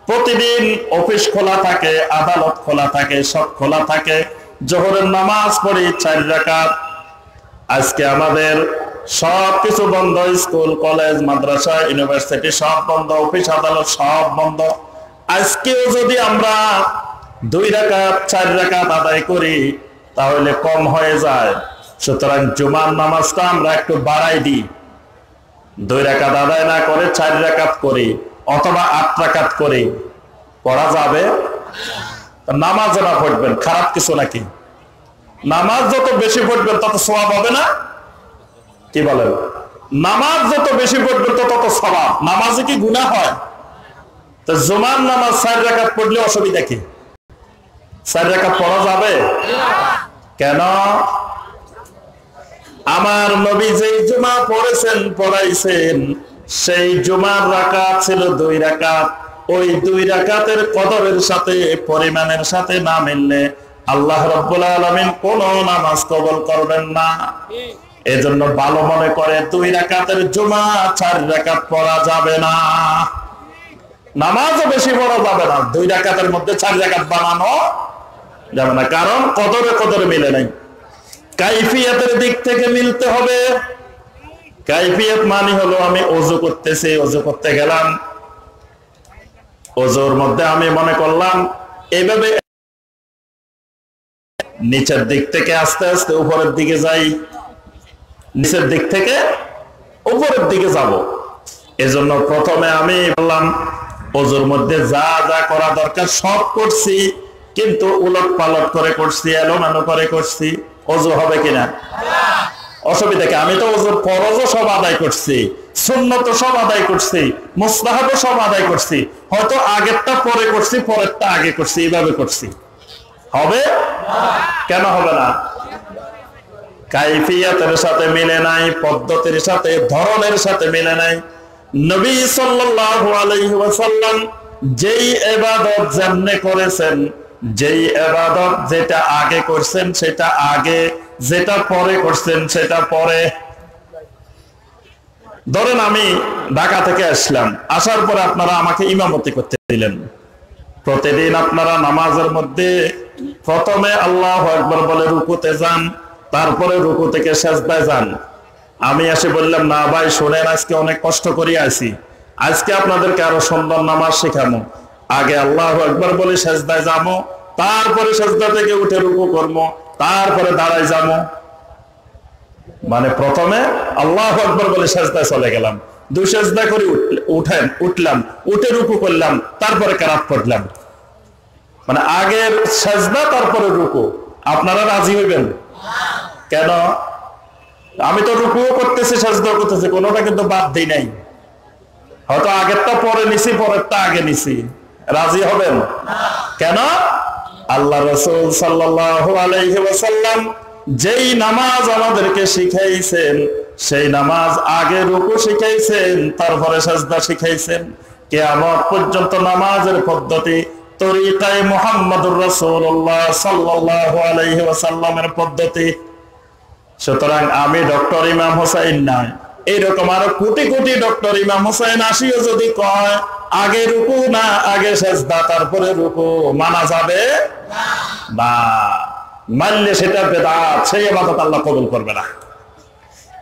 প্রতিদিন অফিস খোলা থাকে, আদালত খোলা থাকে, সব খোলা থাকে, জোহরের নামাজ পড়ি চার রাকাত। আজকে আমাদের সব কিছু বন্ধ, স্কুল, কলেজ, মাদ্রাসা, ইউনিভার্সিটি, সব বন্ধ, অফিস, আদালত, সব বন্ধ। আজকেও যদি আমরা দুই রাকাত, চার রাকাত আদায় করি, তাহলে কম হয়ে যায়। সুতরাং জুমার নামাজটা আমরা একটু বাড়াই দিই। দুই রাকাত আদায় না করে চার রাকাত করি, অথবা আট রাকাত করি। পড়া যাবে? নামাজ না পড়বেন, খারাপ কিছু নাকি? নামাজ যত বেশি পড়বেন, তত স্বভাব হবে না? কি বলেন? নামাজ যত বেশি পড়বেন তো তত স্বভাব নামাজে কি গুণা হয়? তো জুমার নামাজ চার রাকাত পড়লে অসুবিধা কি? চার রাকাত পড়া যাবে? কেন? আমার নবী যেই জুমা পড়েছেন, পড়াইছেন, সেই জুমার রাকাত ছিল দুই রাকাত। ওই দুই রাকাতের কদরের সাথে, পরিমাণের সাথে না মিললে আল্লাহ রব্বুল আলমিন কোন নামাজ কবল করবেন না। এজন্য ভালো মনে করে দুই রাকাতের জুমা, চার রাকাত পড়া যাবে না। নামাজও বেশি পড়া যাবে না, দুই রাকাতের মধ্যে চার রাকাত বানানো যাবে না। কারণ কদরে কদরে মিলে নাই। কাইফিয়াতের দিক থেকে মিলতে হবে। কাইফিয়াত মানে হলো আমি অজু করতেছি অজু করতে গেলাম। অজুর মধ্যে আমি মনে করলাম এইভাবে নিচের দিক থেকে আস্তে আস্তে উপরের দিকে যাই। নিচের দিক থেকে উপরের দিকে যাব। এজন্য প্রথমে আমি বললাম অজুর মধ্যে যা যা করা দরকার সব করছি, কিন্তু উলট পালট করে করছি, এলোমেলো করে করছি। অজু হবে কিনা? অসুবিধা কি? আমি তো ওজোর ফরজও সব আদায় করছি সুন্নত সব আদায় করছি, মুস্তাহাবও সব আদায় করছি। হয়তো আগেরটা পরে করছি, পরেরটা আগে করছি এইভাবে করছি। হবে? কেন হবে না? কাইফিয়াতের সাথে মিলে নাই, পদ্ধতির সাথে, ধরনের সাথে মিলে নাই। নবী সাল্লাল্লাহু আলাইহি ওয়াসাল্লাম যেই ইবাদত যেমনে করেছেন, যেই এবাদত যেটা আগে করছেন, সেটা আগে, যেটা পরে করছেন, সেটা পরে। ধরেন আমি ঢাকা থেকে আসলাম, আসার পরে আপনারা আমাকে ইমামতি করতে দিলেন। প্রতিদিন আপনারা নামাজের মধ্যে প্রথমে আল্লাহ একবার বলে রুকুতে যান তারপরে রুকু থেকে সেজদায় যান। আমি এসে বললাম, না ভাই, শোনেন, আজকে অনেক কষ্ট করি আছি আজকে আপনাদেরকে আরও সুন্দর নামাজ শেখানো আগে আল্লাহ একবার বলে, সেজদায় যাব তারপরে সেজদা থেকে উঠে রুকু করব তারপরে দাঁড়াই যাব মানে প্রথমে আল্লাহ একবার বলে সেজদায় চলে গেলাম। দুই সেজদা করে উঠেন, উঠলাম, উঠে রুকু করলাম, তারপরে কারাত পড়লাম। মানে আগের সেজদা, তারপরে রুকু। আপনারা রাজি হইবেন? কেন? আমি তো রুকুও করতেছি, সেজদা করতেছি, কোনোটা কিন্তু বাদ দিই নাই। হয়তো আগেরটা পরে নিছি, পরেরটা আগে নিছি। রাজি হবেন? কেন? আল্লাহ রসুল ওয়াসাল্লাম যেই নামাজ আমাদেরকে শিখাইছেন, সেই নামাজ আগে রুকু শিখাইছেন, তারপরে সাজদা শিখাইছেন। কেয়ামত পর্যন্ত নামাজের পদ্ধতি তরিকায় মোহাম্মদুর রাসূলুল্লাহ সাল্লাল্লাহু আলাইহি ওয়াসাল্লামের পদ্ধতি। সুতরাং আমি ডক্টর ইমাম হোসাইন নয় এইরকম আরও কোটি কোটি ডক্টর ইমাম হোসাইন আসিও যদি কয়, আগে রুকু না, আগে সেজদা, তারপরে রুকু, মানা যাবে না। মানলে সেটা বেদাত, সেই আবাদত আল্লাহ কবুল করবে না।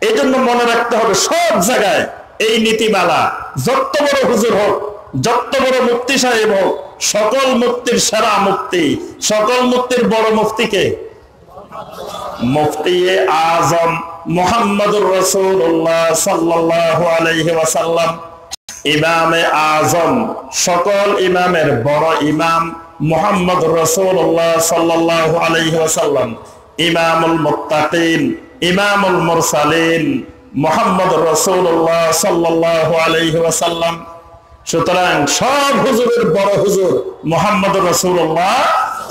এই জন্য মনে রাখতে হবে সব জায়গায় এই নীতিমালা, যত বড় হুজুর হোক, যত বড় মুক্তি সাহেব হোক সকল মুক্তির সেরা মুক্তি। সকল মুক্তির বড় মুক্তিকে মুফতি আজম মোহাম্মদুর রসুল্লাহ সাল্লাল্লাহু আলাইহি ওয়াসাল্লাম। ইমামে আজম, সকল ইমামের বড় ইমাম মোহাম্মদ রসুল্লাহ সাল্লাল্লাহু আলাইহি ওয়াসাল্লাম। ইমামুল মুত্তাকিন, ইমামুল মুরসালিন মোহাম্মদ রসুল্লাহ সাল্লাল্লাহু আলাইহি ওয়াসাল্লাম। সুতরাং সব হুজুরের বড় হুজুর মোহাম্মদ রসুল্লাহ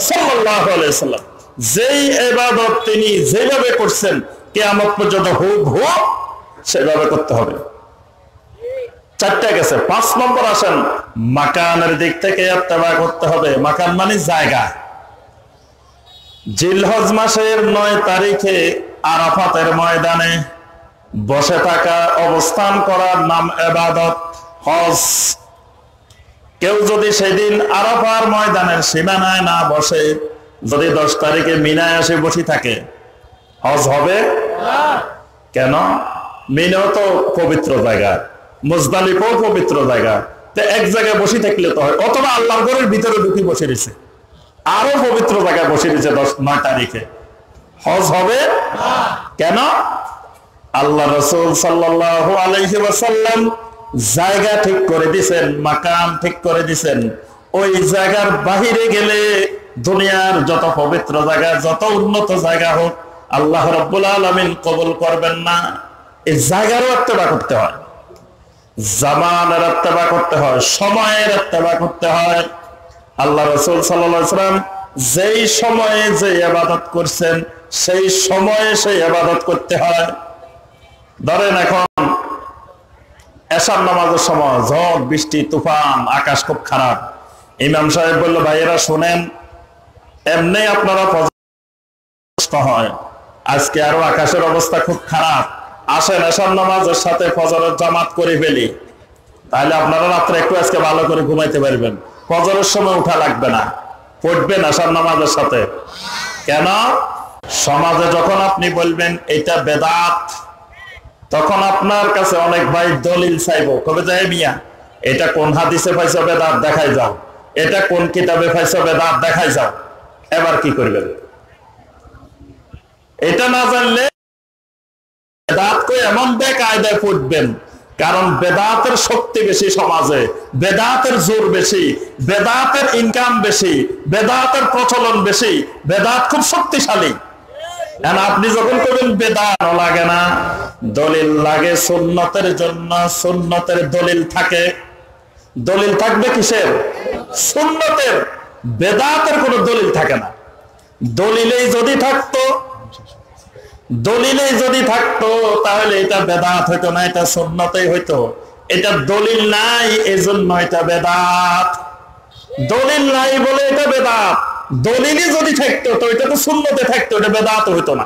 সাল্লাল্লাহু আলাইহি সাল্লাম। যেই এবাদত তিনি যেভাবে করছেন কে কেয়ামত পর্যন্ত হুক হুক সেভাবে করতে হবে। চারটা গেছে, পাঁচ নম্বর আসেন, মাকানের দিক থেকে এত্তেবা করতে হবে। মাকান মানে জায়গা। জিলহজ মাসের নয় তারিখে আরাফাতের ময়দানে বসে থাকা, অবস্থান করার নাম এবাদত হজ। কেউ যদি সেদিন আরাফার ময়দানের সীমানায় না বসে যদি দশ তারিখে মিনায় এসে বসে থাকে হজ হবে? কেন? মিনেও তো পবিত্র জায়গা মুজদালিফও পবিত্র জায়গা। তো এক জায়গায় বসে থাকলে তো হয় অথবা আল্লাহ ঘরের ভিতরে ঢুকি বসে রয়েছে। আরও পবিত্র জায়গায় বসে রয়েছে দশ নয় তারিখে। হজ হবে? কেন? আল্লাহ রসুল সাল্লাহ আলাইহি ওয়াসাল্লাম জায়গা ঠিক করে দিছেন, মাকাম ঠিক করে দিছেন। ওই জায়গার বাহিরে গেলে দুনিয়ার যত পবিত্র জায়গা, যত উন্নত জায়গা হোক, আল্লাহ রব্বুল আলমিন কবুল করবেন না। এই জায়গারও একটা করতে হয়। জামানের আত্মবা করতে হয়। সময়ের আত্মবা করতে হয়। আল্লাহ রসুল সাল্লাম যেই সময়ে যে আবাদত করছেন, সেই সময়ে সেই আবাদত করতে হয়। ধরেন এখন এসার নামাজের সময় ঝড়, বৃষ্টি, তুফান, আকাশ খুব খারাপ। ইমাম সাহেব বলল, ভাইয়েরা, শোনেন, এমনি আপনারা হয়। আজকে আরও আকাশের অবস্থা খুব খারাপ। আসেন এসার নামাজের সাথে ফজরের জামাত করে ফেলি। তাহলে আপনারা রাত্রে একটু আজকে ভালো করে ঘুমাইতে পারবেন। ফজরের সময় উঠা লাগবে না। পড়বেন আসার নামাজের সাথে। কেন? সমাজে যখন আপনি বলবেন, এটা বেদাত তখন আপনার কাছে অনেক ভাই দলিল চাইব। কবে যায় মিয়া? এটা কোন হাদিসে পাইছো বেদাত দেখাই যাও। এটা কোন কিতাবে পাইছো বেদাত দেখাই যাও। এবার কি করবেন? এটা না জানলে বেদাত এমন বেকায়দায় ফুটবেন। কারণ বেদাতের শক্তি বেশি সমাজে, বেদাতের জোর বেশি, বেদাতের ইনকাম বেশি, বেদাতের প্রচলন বেশি, বেদাত খুব শক্তিশালী। আপনি যখন করবেন বেদাত লাগে না। দলিল লাগে, সুন্নতের জন্য সুন্নতের দলিল থাকে। দলিল থাকবে কিসের? সুন্নতের। বেদাতের কোনো দলিল থাকে না। দলিলেই যদি থাকতো, দলিলেই যদি থাকতো, তাহলে এটা বেদাত হইতো না, এটা সুন্নতেই হইতো। এটা দলিল নাই, এজন্য এটা বেদাত। দলিল নাই বলে এটা বেদাত। দলিলই যদি থাকতো, তো এটা তো সুন্নতে থাকতো, এটা বেদাত হইতো না।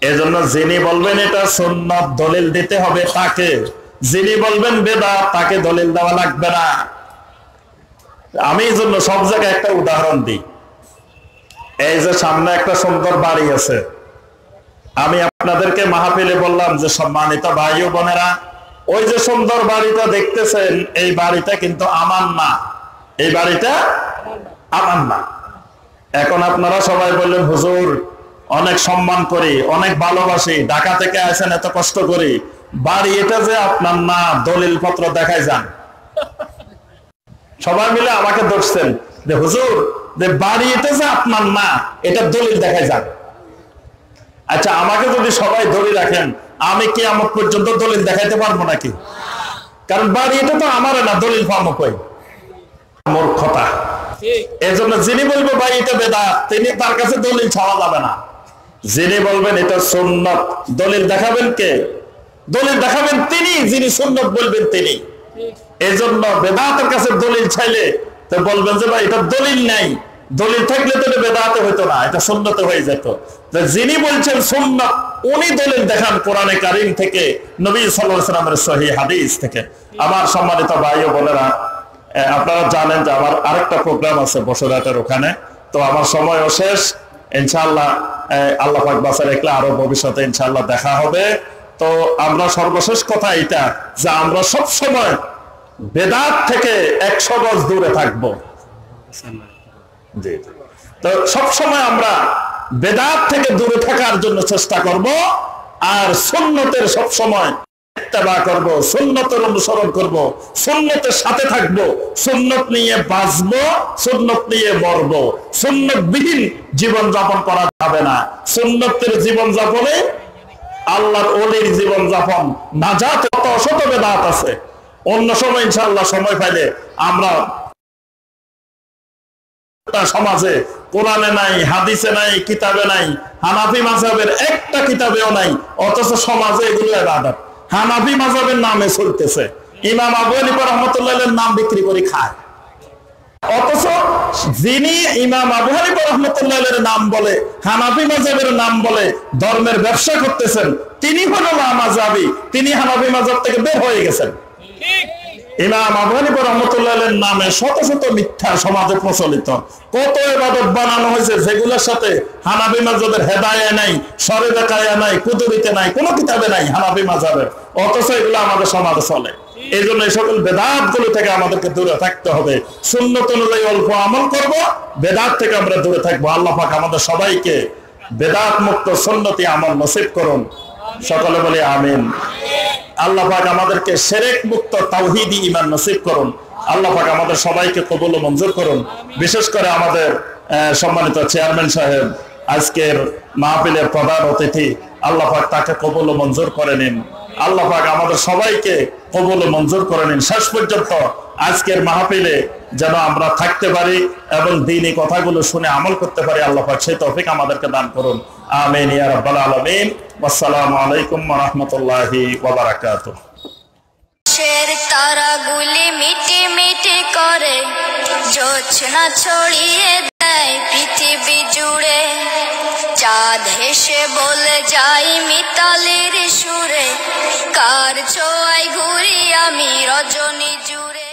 এজন্য যিনি বলবেন এটা সুন্নত, দলিল দিতে হবে তাকে। যিনি বলবেন বেদাত, তাকে দলিল দেওয়া লাগবে না। আমি এই জন্য সব জায়গায় একটা উদাহরণ দিই। এই যে সামনে একটা সুন্দর বাড়ি আছে। আমি আপনাদেরকে মাহফিলে বললাম যে সম্মানিত ভাই ও বোনেরা, ওই যে সুন্দর বাড়িটা দেখতেছেন, এই বাড়িটা কিন্তু আমার না। এই বাড়িটা আমার না। এখন আপনারা সবাই বললেন, হুজুর, অনেক সম্মান করি, অনেক ভালোবাসি, ঢাকা থেকে আসেন এত কষ্ট করি। বাড়ি এটা যে আপনার না দলিল পত্র দেখাই যান। সবাই মিলে আমাকে ধরছেন যে, হুজুর, যে বাড়ি এটা যে আপনার না, এটা দলিল দেখাই যান। আচ্ছা আমাকে যদি সবাই ধরে রাখেন, আমি কি আমার পর্যন্ত দলিল দেখাইতে পারব নাকি? কারণ বাড়ি এটা তো আমার না, দলিল পাবো কই? মূর্খতা। এই জন্য যিনি বলব ভাই, এটা বেদা তিনি তার কাছে দলিল ছাওয়া যাবে না। যিনি বলবেন এটা সুন্নত, দলিল দেখাবেন কে? দলিল দেখাবেন তিনি, যিনি সুন্নত বলবেন তিনি। এই জন্য বেদাতের কাছে দলিল চাইলে তো বলবেন যে ভাই, এটা দলিল নাই। দলিল থাকলে তো এটা বেদাতে হইতো না, এটা সুন্নতে হয়ে যেত। যিনি বলছেন সুন্নত, উনি দলিল দেখান কোরআনে কারিম থেকে, নবী আলাইহি সাল্লামের সহিহ হাদিস থেকে। আমার সম্মানিত ভাই ও বোনেরা আপনারা জানেন যে আমার আরেকটা প্রোগ্রাম আছে বসরাটের ওখানে। তো আমার সময়ও শেষ। ইনশাল্লাহ আল্লাহ পাক বাসা রাখলে আরও ভবিষ্যতে ইনশাল্লাহ দেখা হবে। তো আমরা সর্বশেষ কথা এটা যে আমরা সব সময় বেদাত থেকে একশো গজ দূরে থাকব। তো সবসময় আমরা বেদাত থেকে দূরে থাকার জন্য চেষ্টা করব, আর সুন্নতের সবসময় জীবন যাপন করা যাবে না। সুন্নতের জীবন যাপনে আল্লাহর ওলির জীবন যাপন নাজাত কত শত বেদাত আছে। অন্য সময় ইনশাআল্লাহ সময় পাইলে আমরা সমাজে, কোরআনে নাই, হাদিসে নাই, কিতাবে নাই, হানাফি মাঝাবের একটা কিতাবেও নাই, অথচ সমাজে এগুলো ইবাদত হানাফি মাজাবের নামে চলতেছে। ইমাম আবু হানিফা রহমতুল্লাহ নাম বিক্রি করে খায়। অথচ যিনি ইমাম আবু হানিফা রহমতুল্লাহ নাম বলে, হানাফি মাজাবের নাম বলে ধর্মের ব্যবসা করতেছেন, তিনি হলো মাজাবি তিনি হানাফি মাজাব থেকে বের হয়ে গেছেন। ইমাম আবু হানিফা রহমতুল্লাহের নামে শত শত মিথ্যা সমাজে প্রচলিত। কত এবাদত বানানো হয়েছে যেগুলোর সাথে হানাবি মাজাবের হেদায়া নাই সরে দেখায়া নাই, কুদুরিতে নাই, কোনো কিতাবে নাই হানাবি মাজাবের অথচ এগুলো আমাদের সমাজে চলে। এই জন্য এই সকল বেদাতগুলো থেকে আমাদেরকে দূরে থাকতে হবে। সুন্নত অনুযায়ী অল্প আমল করব, বেদাত থেকে আমরা দূরে থাকব। আল্লাহ পাক আমাদের সবাইকে বেদাত মুক্ত সুন্নতি আমল নসিব করুন। সকলে বলে আমিন। আল্লাহ পাক আমাদেরকে সেরেক মুক্ত তাওহিদি ইমান নসিব করুন। আল্লাহ পাক আমাদের সবাইকে কবুল ও মঞ্জুর করুন। বিশেষ করে আমাদের সম্মানিত চেয়ারম্যান সাহেব, আজকের মাহফিলের প্রধান অতিথি, আল্লাহ পাক তাকে কবুল ও মঞ্জুর করে নিন। আল্লাহ পাক আমাদের সবাইকে কবুল ও মঞ্জুর করে নিন। শেষ পর্যন্ত আজকের মাহফিলে যেন আমরা থাকতে পারি এবং দিনই কথাগুলো শুনে আমল করতে পারি, আল্লাহ পাক সেই তৌফিক আমাদেরকে দান করুন। আমিন, ইয়া রাব্বাল আলামিন। আসসালামু আলাইকুম রাহমাতুল্লাহি ওয়া বারাকাতুহু শের তারাগুলি মিটি মিটি করে, জোছনা ছড়িয়ে দেয় পৃথিবী জুড়ে। চাঁদ হেসে বলে যাই মিতালির সুরে, কার ছোঁয়ায় ঘুরি আমি রজনী জুড়ে।